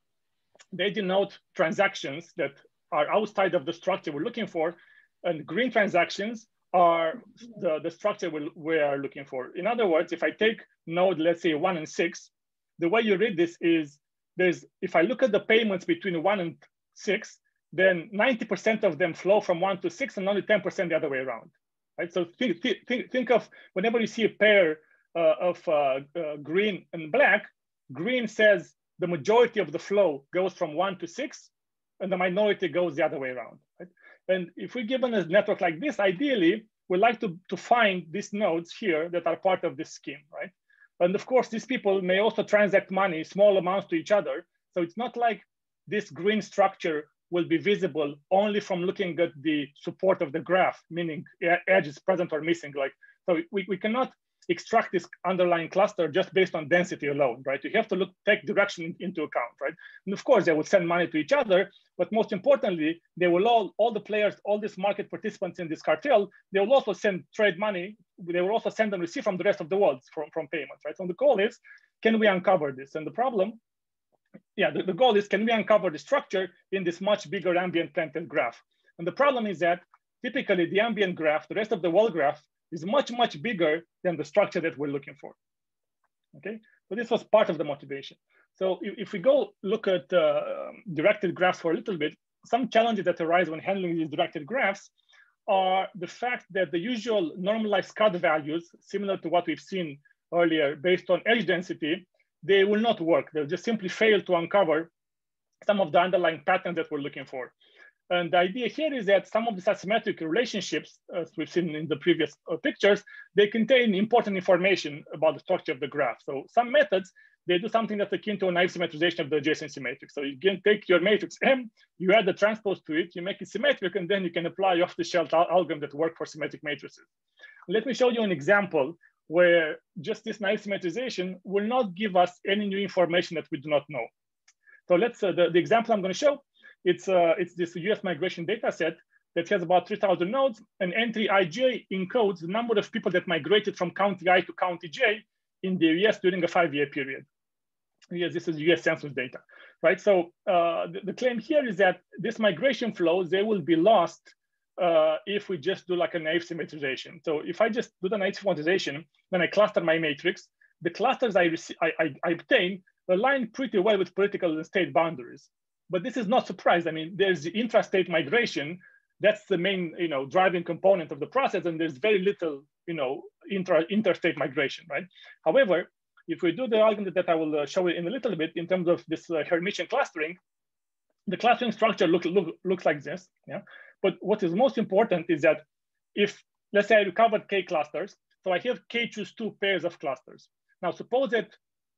they denote transactions that are outside of the structure we're looking for, and green transactions are the, the structure we, we are looking for. In other words, if I take node, let's say one and six, the way you read this is there's, if I look at the payments between one and six, then 90% of them flow from one to six and only 10% the other way around. Right? So think, think, think of whenever you see a pair uh, of uh, uh, green and black, green says the majority of the flow goes from one to six, and the minority goes the other way around, right? And if we're given a network like this, ideally, we like to, to find these nodes here that are part of this scheme, right? And of course, these people may also transact money, small amounts to each other. So it's not like this green structure will be visible only from looking at the support of the graph, meaning edge is present or missing. Like, so we, we cannot extract this underlying cluster just based on density alone, right? You have to look, take direction into account, right? And of course, they will send money to each other, but most importantly, they will all, all the players, all these market participants in this cartel, they will also send trade money. They will also send and receive from the rest of the world from, from payments, right? So the goal is, can we uncover this? And the problem yeah, the, the goal is can we uncover the structure in this much bigger ambient planted graph? And the problem is that typically the ambient graph, the rest of the wall graph, is much, much bigger than the structure that we're looking for. Okay, so this was part of the motivation. So if, if we go look at uh, directed graphs for a little bit, some challenges that arise when handling these directed graphs are the fact that the usual normalized cut values, similar to what we've seen earlier based on edge density, they will not work. They'll just simply fail to uncover some of the underlying patterns that we're looking for. And the idea here is that some of the asymmetric relationships, as we've seen in the previous uh, pictures, they contain important information about the structure of the graph. So some methods, they do something that's akin to a naive symmetrization of the adjacency matrix. So you can take your matrix M, you add the transpose to it, you make it symmetric, and then you can apply off-the-shelf algorithm that work for symmetric matrices. Let me show you an example where just this naive symmetrization will not give us any new information that we do not know. So let's, uh, the, the example I'm gonna show, it's, uh, it's this US migration data set that has about 3,000 nodes, and entry IJ encodes the number of people that migrated from county I to county J in the US during a five-year period. Yes, this is US census data, right? So uh, the, the claim here is that this migration flows, they will be lost uh, if we just do like a naive symmetrization. So if I just do the naive symmetrization, then I cluster my matrix, the clusters I, I, I, I obtain align pretty well with political and state boundaries. But this is not surprise. I mean, there's the intrastate migration. That's the main, you know, driving component of the process, and there's very little, you know, intra interstate migration, right? However, if we do the argument that I will uh, show you in a little bit in terms of this uh, Hermitian clustering, the clustering structure look, look, looks like this. Yeah. But what is most important is that if, let's say I recovered K clusters, so I have K choose two pairs of clusters. Now suppose that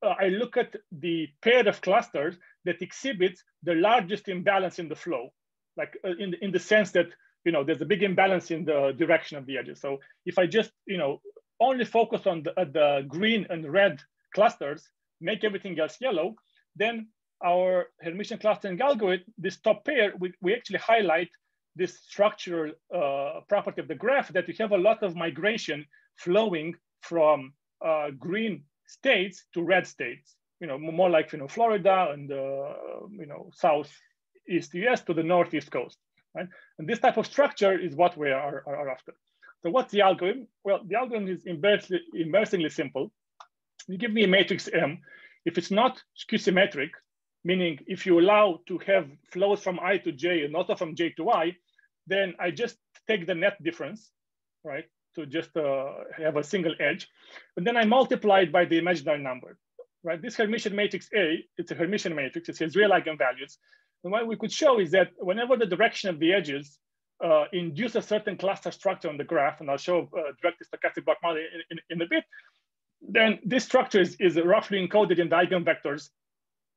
uh, I look at the pair of clusters that exhibits the largest imbalance in the flow, like uh, in, the, in the sense that, you know, there's a big imbalance in the direction of the edges. So if I just, you know, only focus on the, uh, the green and red clusters, make everything else yellow, then our Hermitian clustering algorithm, this top pair, we, we actually highlight this structural uh, property of the graph that we have a lot of migration flowing from uh, green states to red states. You know, more like you know Florida and uh, you know southeast US to the northeast coast, right? And this type of structure is what we are, are, are after. So what's the algorithm? Well, the algorithm is embarrassingly simple. You give me a matrix M. If it's not skew symmetric, meaning if you allow to have flows from I to J and also from J to I, then I just take the net difference, right? To just uh, have a single edge. But then I multiply it by the imaginary number, right? This Hermitian matrix A, it's a Hermitian matrix, it has real eigenvalues. And what we could show is that whenever the direction of the edges uh, induce a certain cluster structure on the graph, and I'll show uh, directed stochastic block model in, in, in, a bit, then this structure is, is roughly encoded in the eigenvectors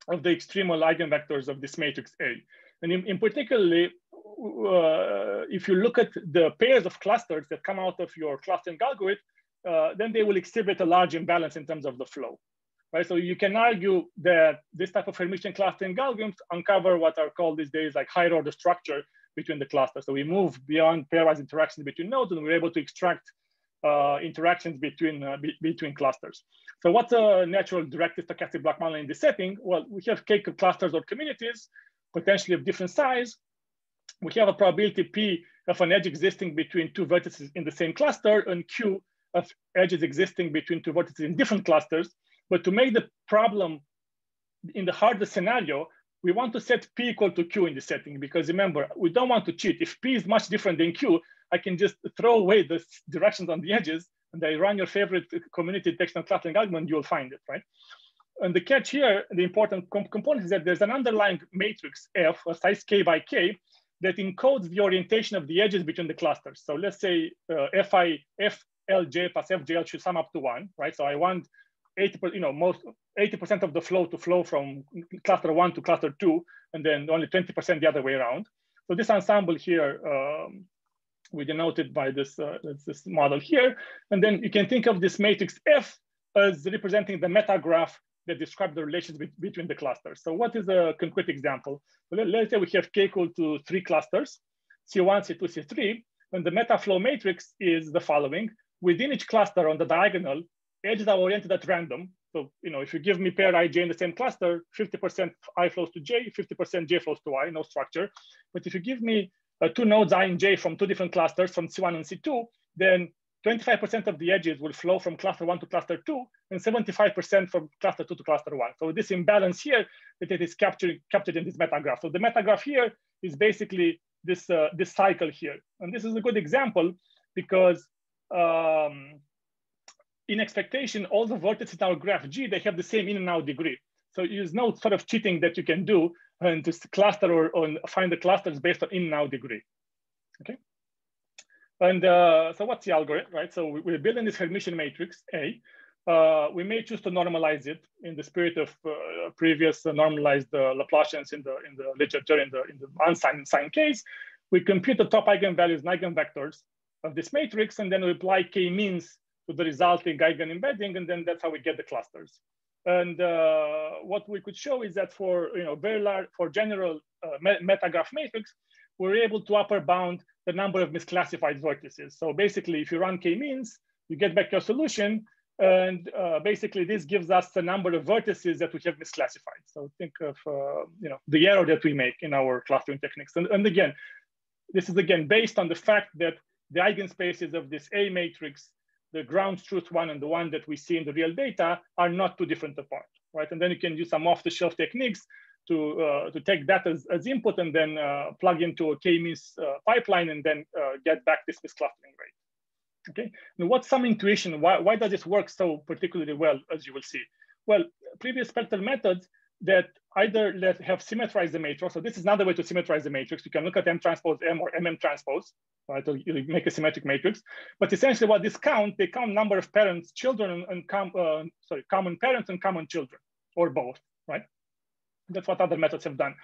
of the extremal eigenvectors of this matrix A. And in, in particularly, uh, if you look at the pairs of clusters that come out of your clustering algorithm, uh, then they will exhibit a large imbalance in terms of the flow. Right? So you can argue that this type of Hermitian clustering algorithms uncover what are called these days like higher order structure between the clusters. So we move beyond pairwise interactions between nodes and we're able to extract uh, interactions between, uh, be between clusters. So what's a natural directed stochastic block model in this setting? Well, we have K clusters or communities, potentially of different size. We have a probability P of an edge existing between two vertices in the same cluster and Q of edges existing between two vertices in different clusters. But to make the problem in the hardest scenario, we want to set P equal to Q in the setting because remember, we don't want to cheat. If P is much different than Q, I can just throw away the directions on the edges and I run your favorite community text detection clustering algorithm, you'll find it, right? And the catch here, the important comp component is that there's an underlying matrix F, a size K by K, that encodes the orientation of the edges between the clusters. So let's say uh, Fi, FLJ plus FJL should sum up to one, right? So I want 80%, you know, most 80% of the flow to flow from cluster one to cluster two, and then only 20% the other way around. So this ensemble here, um, we denoted by this, uh, this model here. And then you can think of this matrix F as representing the meta graph that describe the relations be between the clusters. So what is a concrete example? Well, let's say we have K equal to three clusters, C1, C2, C3, and the meta flow matrix is the following. Within each cluster on the diagonal, edges are oriented at random. So, you know, if you give me pair ij in the same cluster, 50% i flows to j, 50% j flows to i, no structure. But if you give me uh, two nodes i and j from two different clusters, from C1 and C2, then 25% of the edges will flow from cluster one to cluster two, and 75% from cluster two to cluster one. So this imbalance here, that it is captured, captured in this metagraph. So the metagraph here is basically this, uh, this cycle here. And this is a good example because um, in expectation, all the vertices in our graph G, they have the same in and out degree. So there's no sort of cheating that you can do and just cluster or, find the clusters based on in out degree. Okay. And uh, so what's the algorithm, right? So we, we're building this Hermitian matrix A. Uh, we may choose to normalize it in the spirit of uh, previous normalized uh, Laplacians in the in the literature in the in the unsigned signed case. We compute the top eigenvalues and eigenvectors of this matrix, and then we apply k-means to the resulting eigenembedding, and then that's how we get the clusters. And uh, what we could show is that for you know very large for general uh, metagraph matrix, we're able to upper bound the number of misclassified vertices. So basically, if you run k-means, you get back your solution, and uh, basically this gives us the number of vertices that we have misclassified. So think of uh, you know the error that we make in our clustering techniques. And, and again, this is again based on the fact that the eigenspaces of this A matrix, the ground truth one and the one that we see in the real data are not too different apart, right? And then you can use some off-the-shelf techniques to, uh, to take that as, as input and then uh, plug into a k-means uh, pipeline and then uh, get back this misclustering rate. Okay, now what's some intuition? Why, why does this work so particularly well, as you will see? Well, previous spectral methods that either let have symmetrized the matrix. So this is another way to symmetrize the matrix. You can look at M transpose M or MM transpose, right? To make a symmetric matrix. But essentially what this count, they count number of parents, children, and, and com, uh, sorry, common parents and common children, or both, right? That's what other methods have done.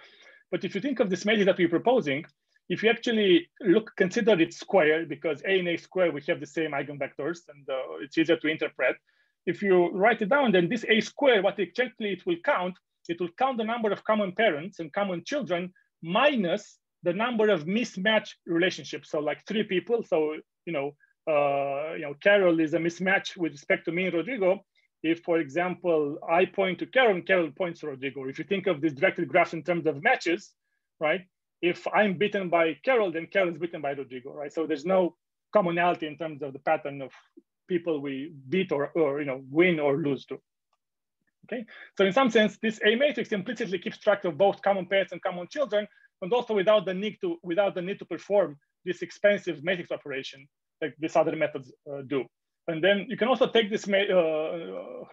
But if you think of this matrix that we're proposing, if you actually look, consider it square, because A and A square, we have the same eigenvectors, and uh, it's easier to interpret. If you write it down, then this A square, what exactly it will count, it will count the number of common parents and common children minus the number of mismatch relationships. So like three people, so, you know, uh, you know, Carol is a mismatch with respect to me and Rodrigo, if, for example, I point to Carol and Carol points to Rodrigo, if you think of this directed graph in terms of matches, right? If I'm beaten by Carol, then Carol is beaten by Rodrigo, right? So there's no commonality in terms of the pattern of people we beat or, or you know, win or lose to. Okay, so in some sense, this A matrix implicitly keeps track of both common parents and common children, and also without the need to without the need to perform this expensive matrix operation like these other methods uh, do. And then you can also take this uh, uh,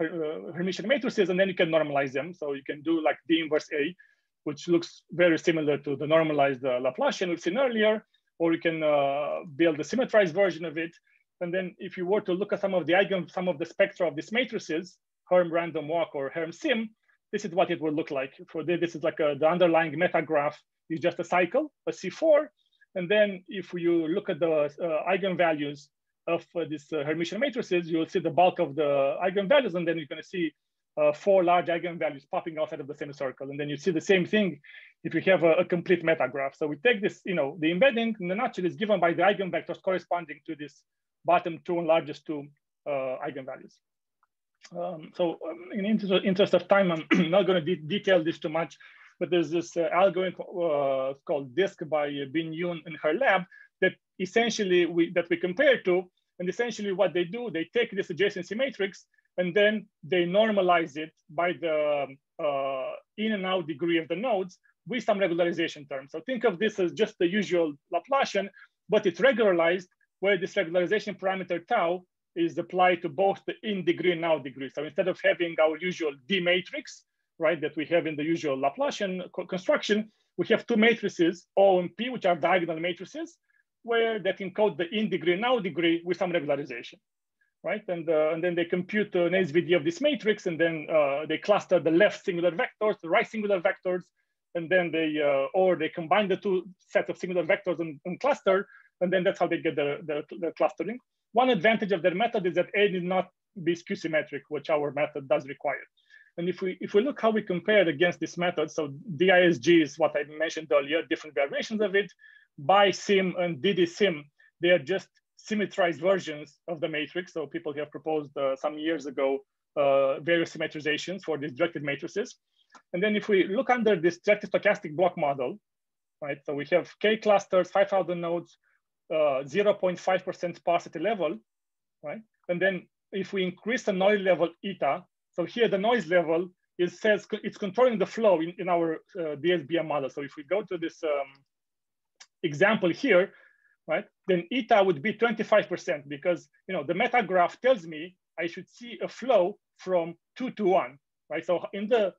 Hermitian matrices and then you can normalize them. So you can do like D inverse A, which looks very similar to the normalized uh, Laplacian we've seen earlier, or you can uh, build a symmetrized version of it. And then if you were to look at some of the eigen, some of the spectra of these matrices, Herm random walk or Herm sim, this is what it would look like. For this, this is like a, the underlying meta graph is just a cycle, a C4. And then if you look at the uh, eigenvalues of uh, these uh, Hermitian matrices, you'll see the bulk of the eigenvalues, and then you're to see uh, four large eigenvalues popping outside of the semicircle. And then you see the same thing if you have a, a complete metagraph. So we take this, you know, the embedding in the nutshell is given by the eigenvectors corresponding to this bottom two and largest two uh, eigenvalues. Um, so um, in interest, interest of time, I'm not going to de detail this too much, but there's this uh, algorithm uh, called DI-SIM by Bin Yu in her lab that essentially we, that we compare to and essentially what they do, they take this adjacency matrix and then they normalize it by the uh, in and out degree of the nodes with some regularization terms. So think of this as just the usual Laplacian, but it's regularized where this regularization parameter tau is applied to both the in degree and out degree. So instead of having our usual D matrix, right, that we have in the usual Laplacian co construction, we have two matrices, O and P, which are diagonal matrices, where that encode the in degree and out degree with some regularization, right? And, uh, and then they compute an SVD of this matrix, and then uh, they cluster the left singular vectors, the right singular vectors, and then they, uh, or they combine the two sets of singular vectors and, and cluster, and then that's how they get the, the, the, clustering. One advantage of their method is that A need not be skew symmetric, which our method does require. And if we if we look how we compare against this method, so DI-SIM is what I mentioned earlier, different variations of it. BiSym and DDSym, they are just symmetrized versions of the matrix. So people have proposed uh, some years ago uh, various symmetrizations for these directed matrices. And then if we look under this directed stochastic block model, right? So we have K clusters, 5,000 nodes, 0.5% uh, sparsity level, right? And then if we increase the noise level eta, so here the noise level is says it's controlling the flow in, in our uh, DSBM model. So if we go to this um, example here, right, then eta would be 25% because you know the meta graph tells me I should see a flow from two to one, right? So in the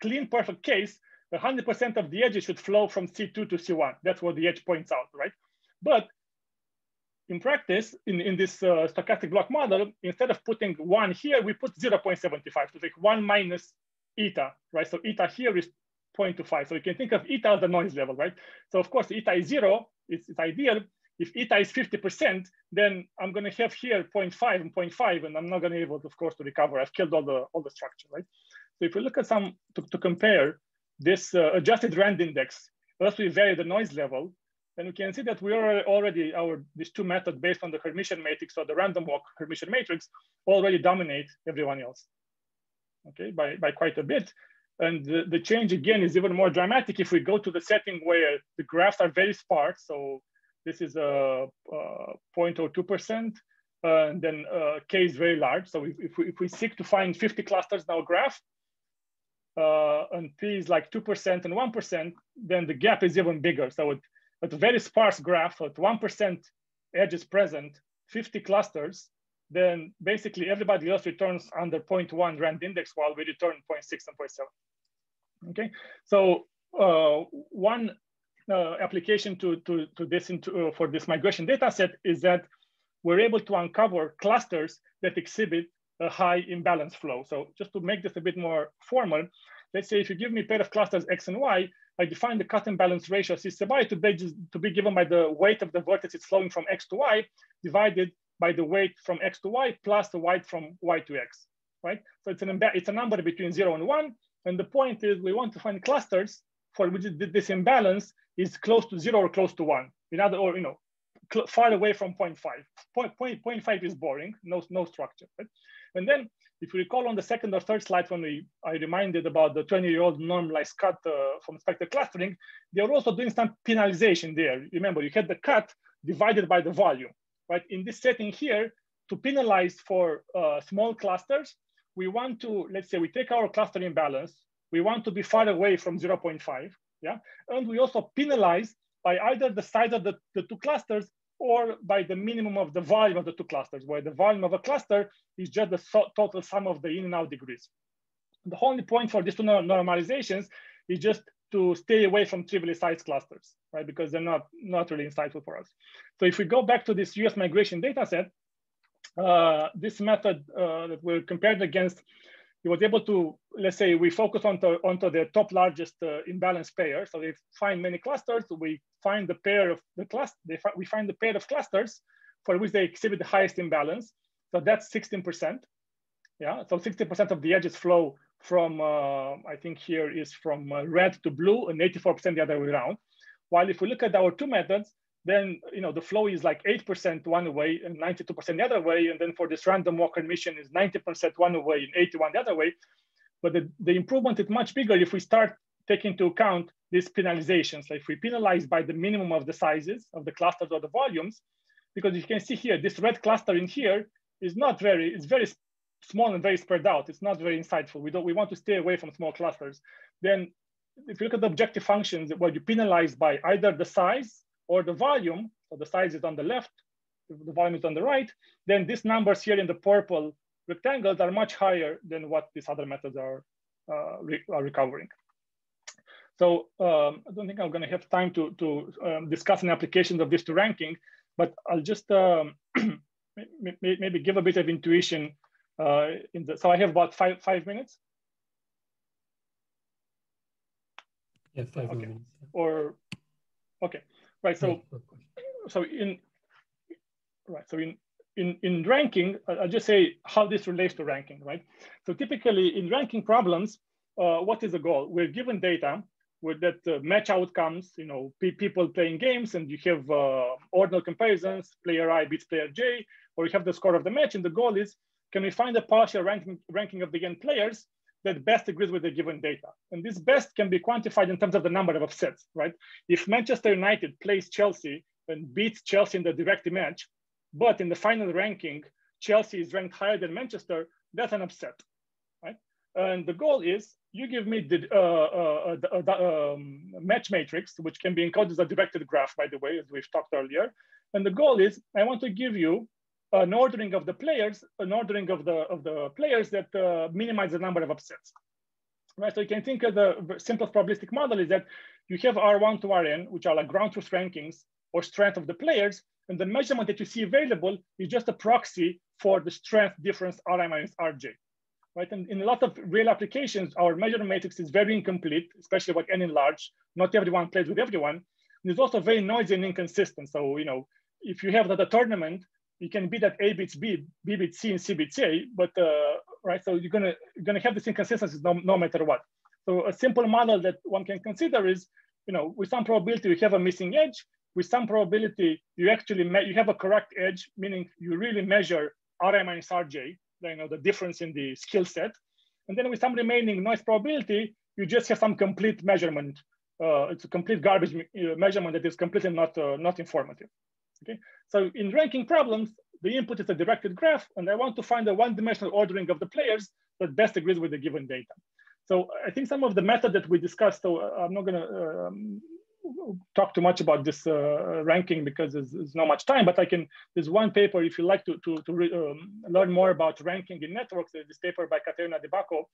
clean perfect case, 100% of the edges should flow from C2 to C1. That's what the edge points out, right? But in practice, in, in this uh, stochastic block model, instead of putting one here, we put 0.75 to take one minus eta, right? So eta here is 0.25. So you can think of eta as the noise level, right? So of course, eta is zero, it's, it's ideal. If eta is 50%, then I'm gonna have here 0.5 and 0.5, and I'm not gonna be able, of course, to recover. I've killed all the, all the structure, right? So if we look at some, to, to compare this uh, adjusted rand index, unless we vary the noise level, then we can see that we are already, our these two methods based on the Hermitian matrix or the random walk Hermitian matrix already dominate everyone else, okay, by, by quite a bit. And the, the change again is even more dramatic if we go to the setting where the graphs are very sparse. So this is a, a 0.02%, uh, and then uh, K is very large. So if, if, we, if we seek to find 50 clusters in our graph, uh, and P is like 2% and 1%, then the gap is even bigger. So it, a very sparse graph at 1% edges present, 50 clusters, then basically everybody else returns under 0.1 rand index while we return 0.6 and 0.7. Okay, so uh, one uh, application to, to, to this into, uh, for this migration data set is that we're able to uncover clusters that exhibit a high imbalance flow. So just to make this a bit more formal, let's say if you give me a pair of clusters X and Y, I define the cut and balance ratio system by to be, to be given by the weight of the vertices flowing from X to Y divided by the weight from X to Y plus the weight from Y to X, right? So it's, an it's a number between zero and one. And the point is we want to find clusters for which this imbalance is close to zero or close to one. In other, or, you know, far away from 0.5. Point, point, 0.5 is boring, no, no structure. Right? And then if you recall on the second or third slide when we, I reminded about the 20-year-old normalized cut uh, from spectral clustering, they are also doing some penalization there. Remember, you had the cut divided by the volume, right? In this setting here, to penalize for uh, small clusters, we want to, let's say we take our cluster imbalance, we want to be far away from 0.5, yeah? And we also penalize by either the size of the, the two clusters or by the minimum of the volume of the two clusters, where the volume of a cluster is just the so total sum of the in and out degrees. The only point for these two normalizations is just to stay away from trivially sized clusters, right? Because they're not, not really insightful for us. So if we go back to this US migration data set, uh, this method uh, that we're compared against he was able to, let's say, we focus onto, onto the top largest uh, imbalance pair. So they find many clusters. We find the pair of the class. Fi we find the pair of clusters for which they exhibit the highest imbalance. So that's 16%. Yeah, so 60% of the edges flow from, uh, I think here is from uh, red to blue and 84% the other way around. While if we look at our two methods, then you know the flow is like 8% one way and 92% the other way. And then for this random walk Hermitian is 90% one way and 81 the other way. But the, the improvement is much bigger if we start taking into account these penalizations. So if we penalize by the minimum of the sizes of the clusters or the volumes, because you can see here, this red cluster in here is not very, it's very small and very spread out. It's not very insightful. We don't, we want to stay away from small clusters. Then if you look at the objective functions where you penalize by either the size or the volume, so the size is on the left, the volume is on the right, then these numbers here in the purple rectangles are much higher than what these other methods are, uh, re are recovering. So um, I don't think I'm going to have time to, to um, discuss an application of this to ranking, but I'll just um, maybe give a bit of intuition. Uh, in the, so I have about five, five minutes. Yeah, five okay. minutes. Or, okay, right. So, so in, right. So in, in, in ranking, I'll just say how this relates to ranking, right? So typically in ranking problems, uh, what is the goal? We're given data with that uh, match outcomes, you know, pe people playing games and you have uh, ordinal comparisons, player I beats player J, or you have the score of the match. And the goal is, can we find a partial ranking, ranking of the end players that best agrees with the given data? And this best can be quantified in terms of the number of upsets, right? If Manchester United plays Chelsea and beats Chelsea in the direct match, but in the final ranking, Chelsea is ranked higher than Manchester, that's an upset, right? And the goal is you give me the, uh, uh, uh, um, match matrix, which can be encoded as a directed graph, by the way, as we've talked earlier. And the goal is I want to give you an ordering of the players, an ordering of the of the players that uh, minimize the number of upsets. Right. So you can think of the simplest probabilistic model is that you have R1 to Rn, which are like ground truth rankings or strength of the players, and the measurement that you see available is just a proxy for the strength difference Ri minus Rj right? And in a lot of real applications, our measurement matrix is very incomplete, especially like n in large. Not everyone plays with everyone. And it's also very noisy and inconsistent. So, you know, if you have that a tournament, you can be that A beats B, B beats C, and C beats A, but uh, right, so you're gonna you're gonna have this inconsistency no, no matter what. So a simple model that one can consider is, you know, with some probability you have a missing edge. With some probability you actually you have a correct edge, meaning you really measure Ri minus Rj, you know, the difference in the skill set. And then with some remaining noise probability, you just have some complete measurement. Uh, it's a complete garbage uh, measurement that is completely not, uh, not informative. Okay, so in ranking problems, the input is a directed graph, and I want to find a one-dimensional ordering of the players that best agrees with the given data. So I think some of the method that we discussed, so uh, I'm not going to um, talk too much about this uh, ranking because there's, there's, not much time, but I can, there's one paper, if you like to, to, to re, um, learn more about ranking in networks, this paper by Caterina De Bacco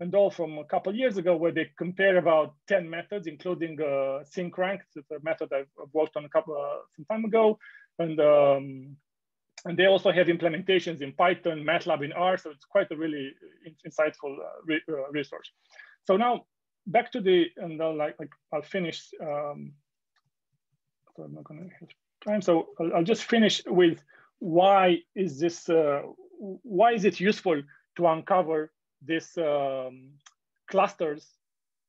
and all from a couple years ago where they compare about 10 methods, including uh, SyncRank, a method I've worked on a couple, uh, some time ago. And, um, and they also have implementations in Python, MATLAB, in R, so it's quite a really insightful uh, re, uh, resource. So now back to the, and I'll like, like I'll finish, um, so I'm not gonna have time. So I'll, I'll, just finish with why is this, uh, why is it useful to uncover this um, clusters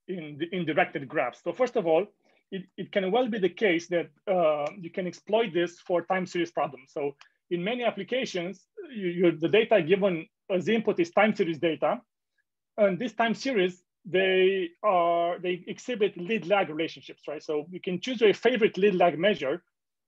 in, the, in directed graphs? So first of all, it, it can well be the case that uh, you can exploit this for time series problems. So in many applications, you, the data given as input is time series data. And this time series they are they exhibit lead lag relationships, right? So you can choose your favorite lead lag measure,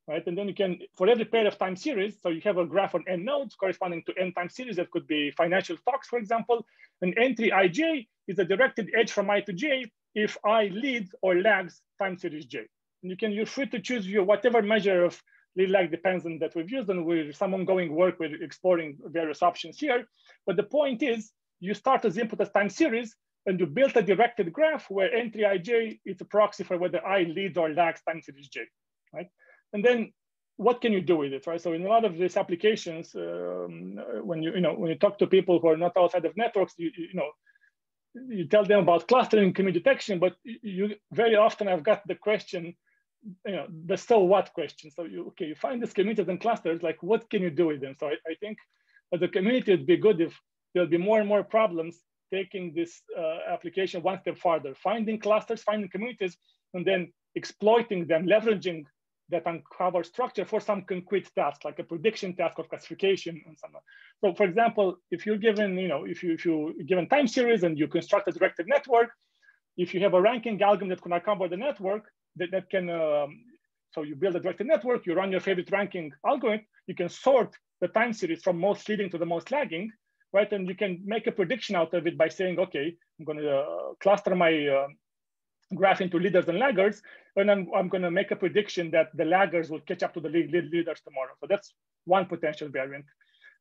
right? And then you can, for every pair of time series, so you have a graph on n nodes corresponding to n time series that could be financial stocks, for example. And entry ij is a directed edge from i to j if i leads or lags time series j. And you can, you're free to choose your whatever measure of lead lag depends on that we've used and with some ongoing work with exploring various options here. But the point is you start as input as time series and you build a directed graph where entry ij is a proxy for whether i leads or lags time series j, right? And then what can you do with it, right? So in a lot of these applications, um, when you you know when you talk to people who are not outside of networks, you you know you tell them about clustering community detection, but you very often I've got the question, you know, the so what question. So you okay, you find these communities and clusters, like what can you do with them? So I, I think as a community, it'd be good if there'll be more and more problems taking this uh, application one step further, finding clusters, finding communities, and then exploiting them, leveraging that uncovered structure for some concrete task, like a prediction task or classification and so on. So for example, if you're given, you know, if you if you given time series and you construct a directed network, if you have a ranking algorithm that can uncover the network, that, that can, um, so you build a directed network, you run your favorite ranking algorithm, you can sort the time series from most leading to the most lagging, right? And you can make a prediction out of it by saying, okay, I'm going to uh, cluster my uh, graph into leaders and laggards, and I'm, I'm going to make a prediction that the laggers will catch up to the lead, lead leaders tomorrow. So that's one potential variant.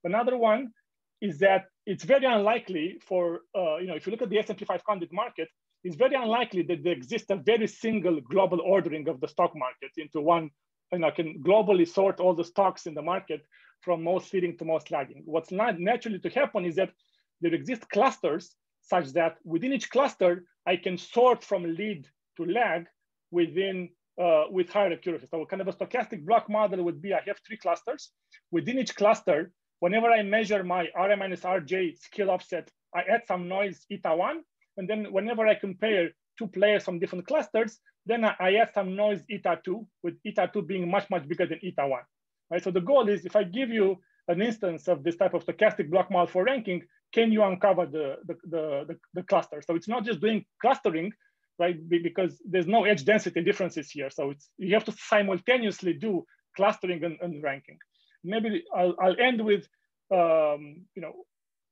Another one is that it's very unlikely for, uh, you know, if you look at the S&P 500 market, it's very unlikely that there exists a very single global ordering of the stock market into one, and I can globally sort all the stocks in the market from most leading to most lagging. What's not naturally to happen is that there exist clusters such that within each cluster, I can sort from lead to lag within uh, with higher accuracy. So kind of a stochastic block model would be I have three clusters. Within each cluster, whenever I measure my RM minus RJ scale offset, I add some noise eta one. And then whenever I compare two players from different clusters, then I add some noise eta two, with eta two being much, much bigger than eta one. Right? So the goal is if I give you an instance of this type of stochastic block model for ranking, can you uncover the, the, the, the, the cluster? So it's not just doing clustering, right? Because there's no edge density differences here. So it's you have to simultaneously do clustering and, and ranking. Maybe I'll, I'll end with, um, you know,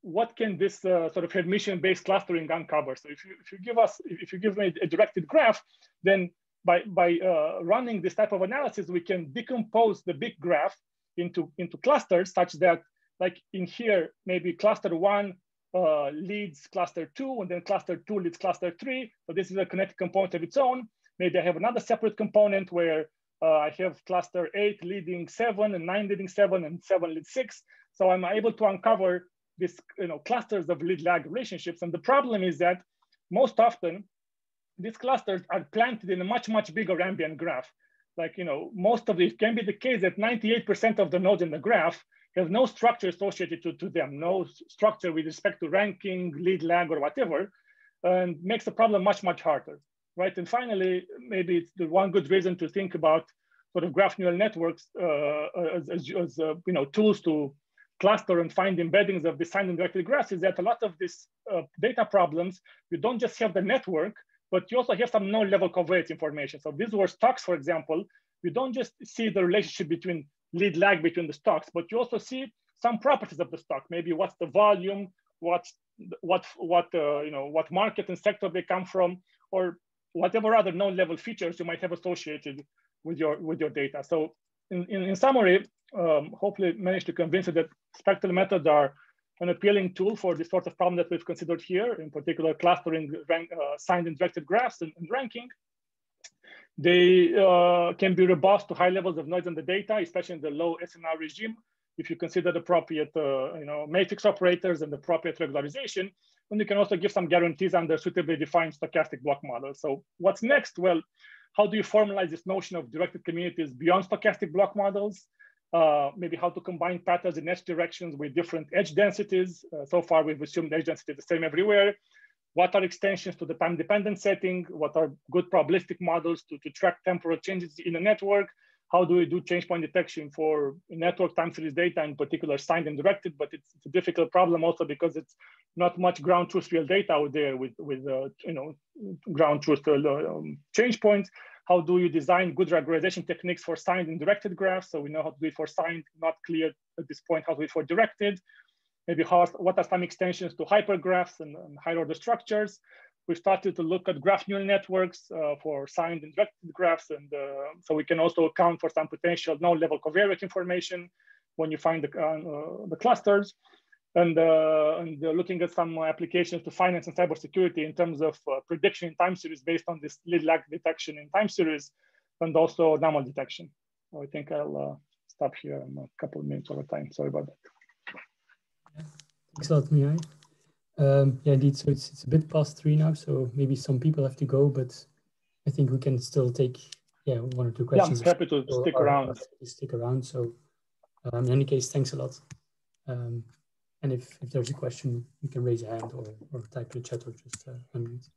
what can this uh, sort of Hermitian-based clustering uncover? So if you, if you give us, if you give me a directed graph, then by, by uh, running this type of analysis, we can decompose the big graph into, into clusters such that like in here, maybe cluster one uh, leads cluster two, and then cluster two leads cluster three. So this is a connected component of its own. Maybe I have another separate component where uh, I have cluster eight leading seven, and nine leading seven, and seven lead six. So I'm able to uncover these you know, clusters of lead lag relationships. And the problem is that most often these clusters are planted in a much, much bigger ambient graph. Like, you know, most of it can be the case that 98% of the nodes in the graph have no structure associated to, to them, no structure with respect to ranking, lead lag, or whatever, and makes the problem much, much harder, right? And finally, maybe it's the one good reason to think about sort of graph neural networks uh, as, as, as uh, you know, tools to cluster and find embeddings of design and directed graphs is that a lot of these uh, data problems, you don't just have the network, but you also have some node level covariance information. So these were stocks, for example, you don't just see the relationship between lead lag between the stocks, but you also see some properties of the stock. Maybe what's the volume, what's what what uh, you know what market and sector they come from, or whatever other non-level features you might have associated with your with your data. So in, in, in summary, um, hopefully managed to convince you that spectral methods are an appealing tool for the sort of problem that we've considered here, in particular clustering rank, uh, signed and directed graphs and, and ranking. They uh, can be robust to high levels of noise in the data, especially in the low SNR regime. If you consider the appropriate uh, you know, matrix operators and the appropriate regularization, and you can also give some guarantees under suitably defined stochastic block models. So what's next? Well, how do you formalize this notion of directed communities beyond stochastic block models? Uh, maybe how to combine patterns in edge directions with different edge densities. Uh, so far, we've assumed edge density is the same everywhere what are extensions to the time-dependent setting, what are good probabilistic models to, to track temporal changes in a network, how do we do change point detection for network time series data, in particular signed and directed, but it's, it's, a difficult problem also because it's not much ground truth real data out there with, with uh, you know, ground truth uh, um, change points. How do you design good regularization techniques for signed and directed graphs? So we know how to do it for signed, not clear at this point how to do it for directed maybe how, what are some extensions to hypergraphs and, and higher order structures. We started to look at graph neural networks uh, for signed and directed graphs. And uh, so we can also account for some potential node level covariate information when you find the, uh, the clusters. And, uh, and looking at some applications to finance and cybersecurity in terms of uh, prediction in time series based on this lead lag detection in time series and also anomaly detection. So I think I'll uh, stop here. I'm a couple of minutes over time. Sorry about that. Thanks a lot, Mihai. Um, yeah, indeed. So it's, it's a bit past three now, so maybe some people have to go, but I think we can still take yeah one or two questions. Yeah, I'm happy to stick around. Stick around. So um, in any case, thanks a lot. Um, and if, if there's a question, you can raise your hand or, or type in the chat or just uh, unmute.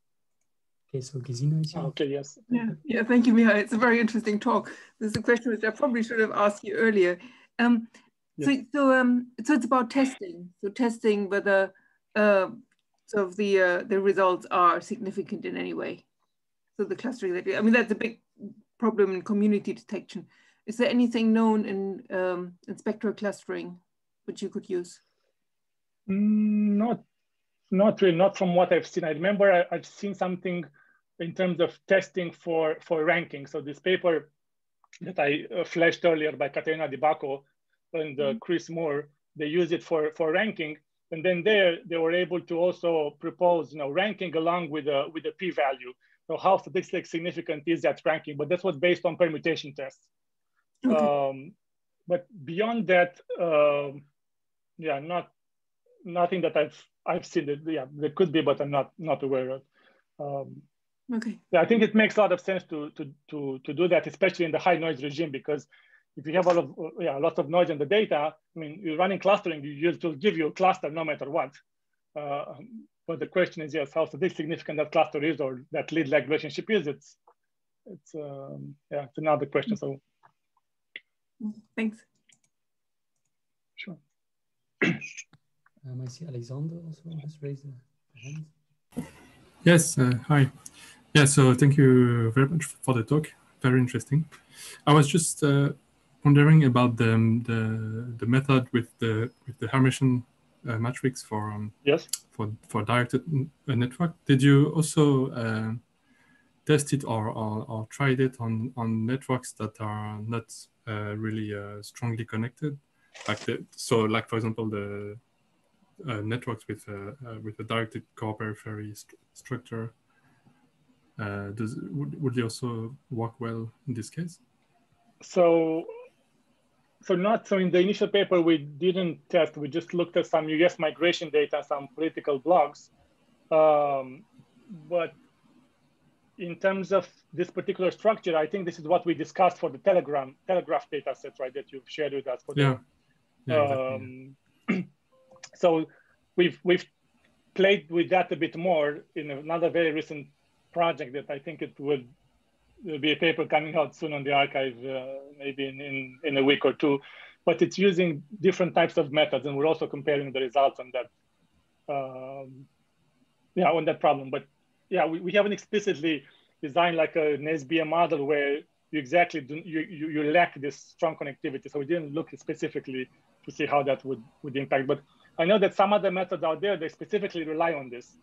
Okay, so Gesine is here. Okay, yes. Yeah, yeah, thank you, Mihai. It's a very interesting talk. There's a question which I probably should have asked you earlier. Um, so, so, um, so it's about testing. So testing whether uh, sort of the uh, the results are significant in any way. So the clustering that I mean that's a big problem in community detection. Is there anything known in um, in spectral clustering which you could use? Mm, not, not really. Not from what I've seen. I remember I, have seen something in terms of testing for, for ranking. So this paper that I uh, flashed earlier by Caterina De Bacco and uh, mm -hmm. Chris Moore, they use it for, for ranking. And then there, they were able to also propose, you know, ranking along with a, with a p-value. So how statistically significant is that ranking? But that was based on permutation tests. Okay. Um, but beyond that, um, yeah, not nothing that I've I've seen. That, yeah, there could be, but I'm not not aware of. Um, okay. Yeah, I think it makes a lot of sense to to to to do that, especially in the high noise regime, because if you have a lot of yeah a lot of noise in the data, I mean, you're running clustering, you just will give you a cluster no matter what. Uh, but the question is, yes, how significant that cluster is or that lead lag relationship is. It's, it's um, yeah, it's another question. So, thanks. Sure. um, I see Alexander also has raised a hand. Yes, uh, hi. Yeah, so thank you very much for the talk. Very interesting. I was just uh, wondering about the, the the method with the with the Hermitian uh, matrix for um, yes for for directed uh, network. Did you also uh, test it or, or, or tried it on on networks that are not uh, really uh, strongly connected? Like the, so, like for example, the uh, networks with with a directed core periphery st structure. does would, would they also work well in this case? So so not so in the initial paper we didn't test we just looked at some us migration data some political blogs um, but in terms of this particular structure i think this is what we discussed for the telegram telegraph data set right that you've shared with us for yeah, the, yeah um, exactly. So we've we've played with that a bit more in another very recent project that i think it would there'll be a paper coming out soon on the arXiv, uh, maybe in, in, in, a week or two. But it's using different types of methods, and we're also comparing the results on that. Um, yeah, on that problem. But yeah, we, we haven't explicitly designed like a, an SBM model where you exactly do, you, you, you lack this strong connectivity. So we didn't look specifically to see how that would, would impact. But I know that some other methods out there, they specifically rely on this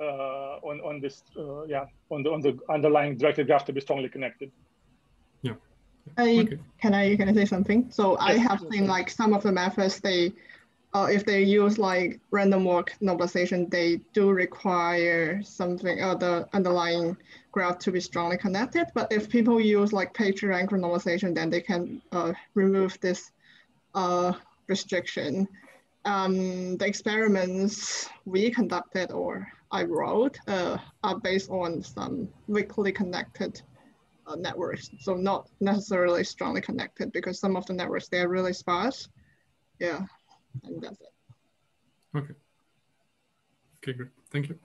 uh, on on this uh, yeah on the on the underlying directed graph to be strongly connected. Yeah. I, okay. Can I can I say something? So yes, I have seen like some of the methods they uh, if they use like random walk normalization, they do require something, uh, the underlying graph to be strongly connected. But if people use like PageRank normalization, then they can uh, remove this uh, restriction. Um, the experiments we conducted or I wrote uh, are based on some weakly connected uh, networks. So not necessarily strongly connected because some of the networks, they're really sparse. Yeah, and that's it. Okay. Okay, great. Thank you.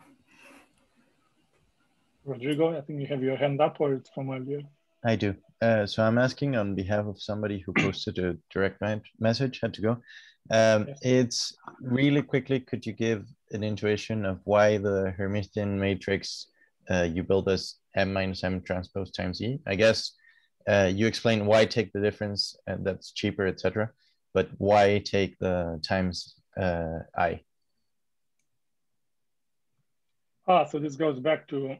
Rodrigo, I think you have your hand up or it's from earlier. I do. Uh, so I'm asking on behalf of somebody who posted a direct message, had to go. Um. It's really quickly, could you give an intuition of why the Hermitian matrix uh, you build as m minus m transpose times e? I guess uh, you explain why take the difference and that's cheaper, etc. But why take the times uh, i? Ah, so this goes back to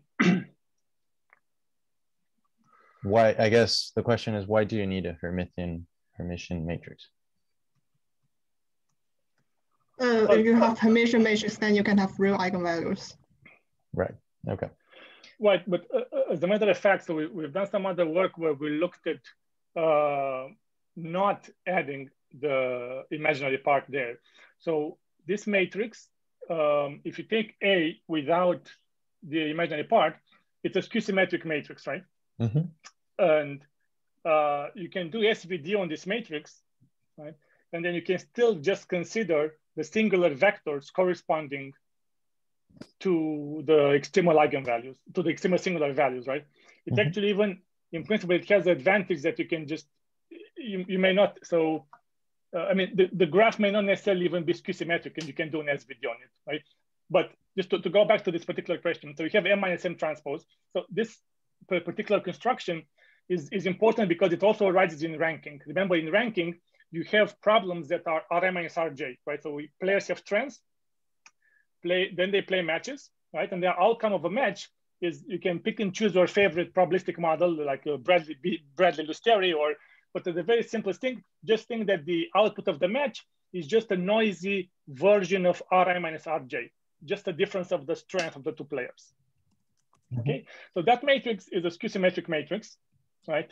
why. I guess the question is why do you need a Hermitian Hermitian matrix? Uh, if you have Hermitian matrix, then you can have real eigenvalues. Right. Okay. Right, but uh, uh, as a matter of fact, so we, we've done some other work where we looked at uh, not adding the imaginary part there. So this matrix, um, if you take A without the imaginary part, it's a skew symmetric matrix, right? Mm -hmm. And uh, you can do SVD on this matrix, right? And then you can still just consider the singular vectors corresponding to the extremal eigenvalues, to the extremal singular values, right? It's mm -hmm. actually even, in principle, it has the advantage that you can just, you, you may not, so, uh, I mean, the, the graph may not necessarily even be skew symmetric and you can do an SVD on it, right? But just to, to go back to this particular question, so you have M minus M transpose. So this particular construction is, is important because it also arises in ranking. Remember, in ranking, you have problems that are Rm minus Rj, right? So we, players have trends, play, then they play matches, right? And the outcome of a match is you can pick and choose your favorite probabilistic model, like Bradley, Bradley Lusteri, or, but the very simplest thing, just think that the output of the match is just a noisy version of Ri minus Rj, just a difference of the strength of the two players. Mm -hmm. Okay, so that matrix is a skew symmetric matrix, right?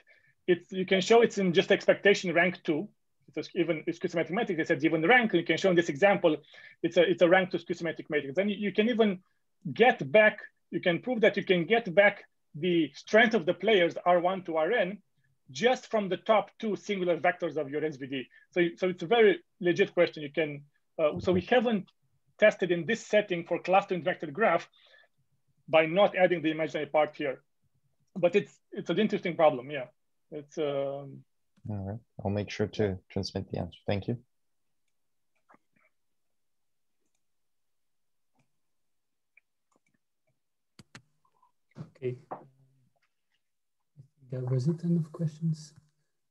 It's, you can show it's in just expectation rank two, it's even it's symmetric matrix. It says even rank. You can show in this example, it's a it's a rank two symmetric matrix. Then you, can even get back. You can prove that you can get back the strength of the players R1 to Rn just from the top two singular vectors of your SVD. So, so it's a very legit question. You can. Uh, so we haven't tested in this setting for cluster vector graph by not adding the imaginary part here, but it's it's an interesting problem. Yeah, it's. Um, all right, I'll make sure to transmit the answer. Thank you. Okay. That was it, end of questions.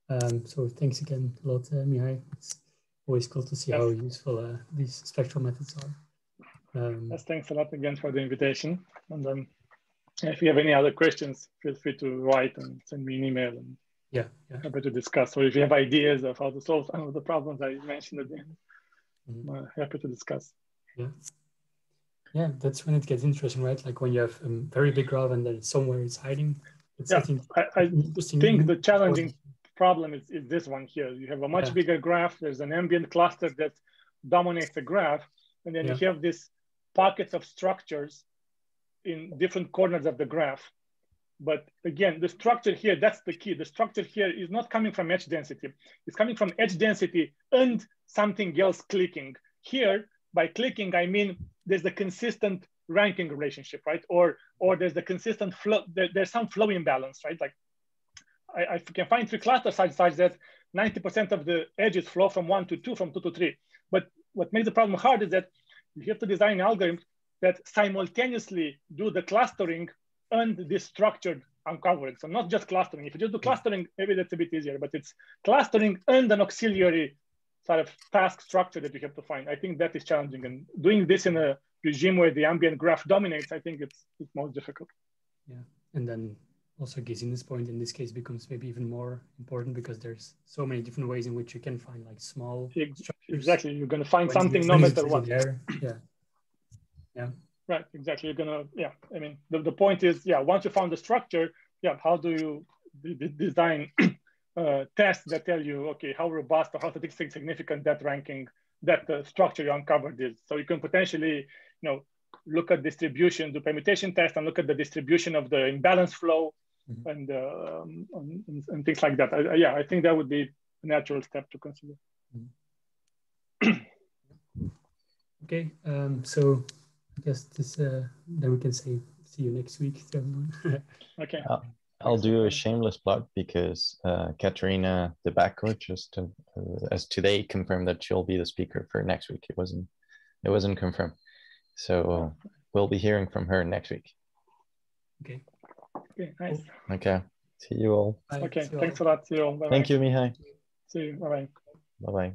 Um, so thanks again a lot, uh, Mihai. It's always cool to see yes. how useful uh, these spectral methods are. Um, yes, thanks a lot again for the invitation. And then if you have any other questions, feel free to write and send me an email and yeah, yeah. happy to discuss. Or if you have ideas of how to solve some of the problems I mentioned at the end, mm -hmm. I'm happy to discuss. Yeah. Yeah, that's when it gets interesting, right? Like when you have a very big graph and then somewhere it's hiding. It's yeah, I, I think the challenging problem is, is this one here. You have a much yeah. bigger graph. There's an ambient cluster that dominates the graph. And then yeah. you have these pockets of structures in different corners of the graph. But again, the structure here, that's the key. The structure here is not coming from edge density. It's coming from edge density and something else clicking. Here, by clicking, I mean there's the consistent ranking relationship, right? Or or there's the consistent flow, there, there's some flow imbalance, right? Like I, I can find three clusters size such that 90% of the edges flow from one to two, from two to three. But what makes the problem hard is that you have to design algorithms that simultaneously do the clustering and this structured uncovering. So not just clustering. If you just do mm. clustering, maybe that's a bit easier, but it's clustering and an auxiliary sort of task structure that you have to find. I think that is challenging. And doing this in a regime where the ambient graph dominates, I think it's, it's most difficult. Yeah. And then also Gesine's point in this case becomes maybe even more important because there's so many different ways in which you can find like small Exactly. You're going to find something no matter what. There. Yeah. Yeah. Right, exactly. You're gonna, yeah. I mean, the, the point is, yeah. Once you found the structure, yeah. How do you design uh, tests that tell you, okay, how robust or how statistically significant that ranking, that uh, structure you uncovered is? So you can potentially, you know, look at distribution, do permutation test, and look at the distribution of the imbalance flow, mm -hmm. and, uh, and, and things like that. I, yeah, I think that would be a natural step to consider. Mm -hmm. okay, um, so I guess this uh, then we can say see you next week everyone. okay. Uh, I'll do a shameless plug because uh, Caterina De Bacco just uh, as today confirmed that she'll be the speaker for next week. It wasn't it wasn't confirmed, so we'll be hearing from her next week. Okay. Okay. Nice. Okay. See you all. Bye. Okay. Thanks a lot. See you all. Bye -bye. Thank you, Mihai. See you. Bye bye. Bye bye.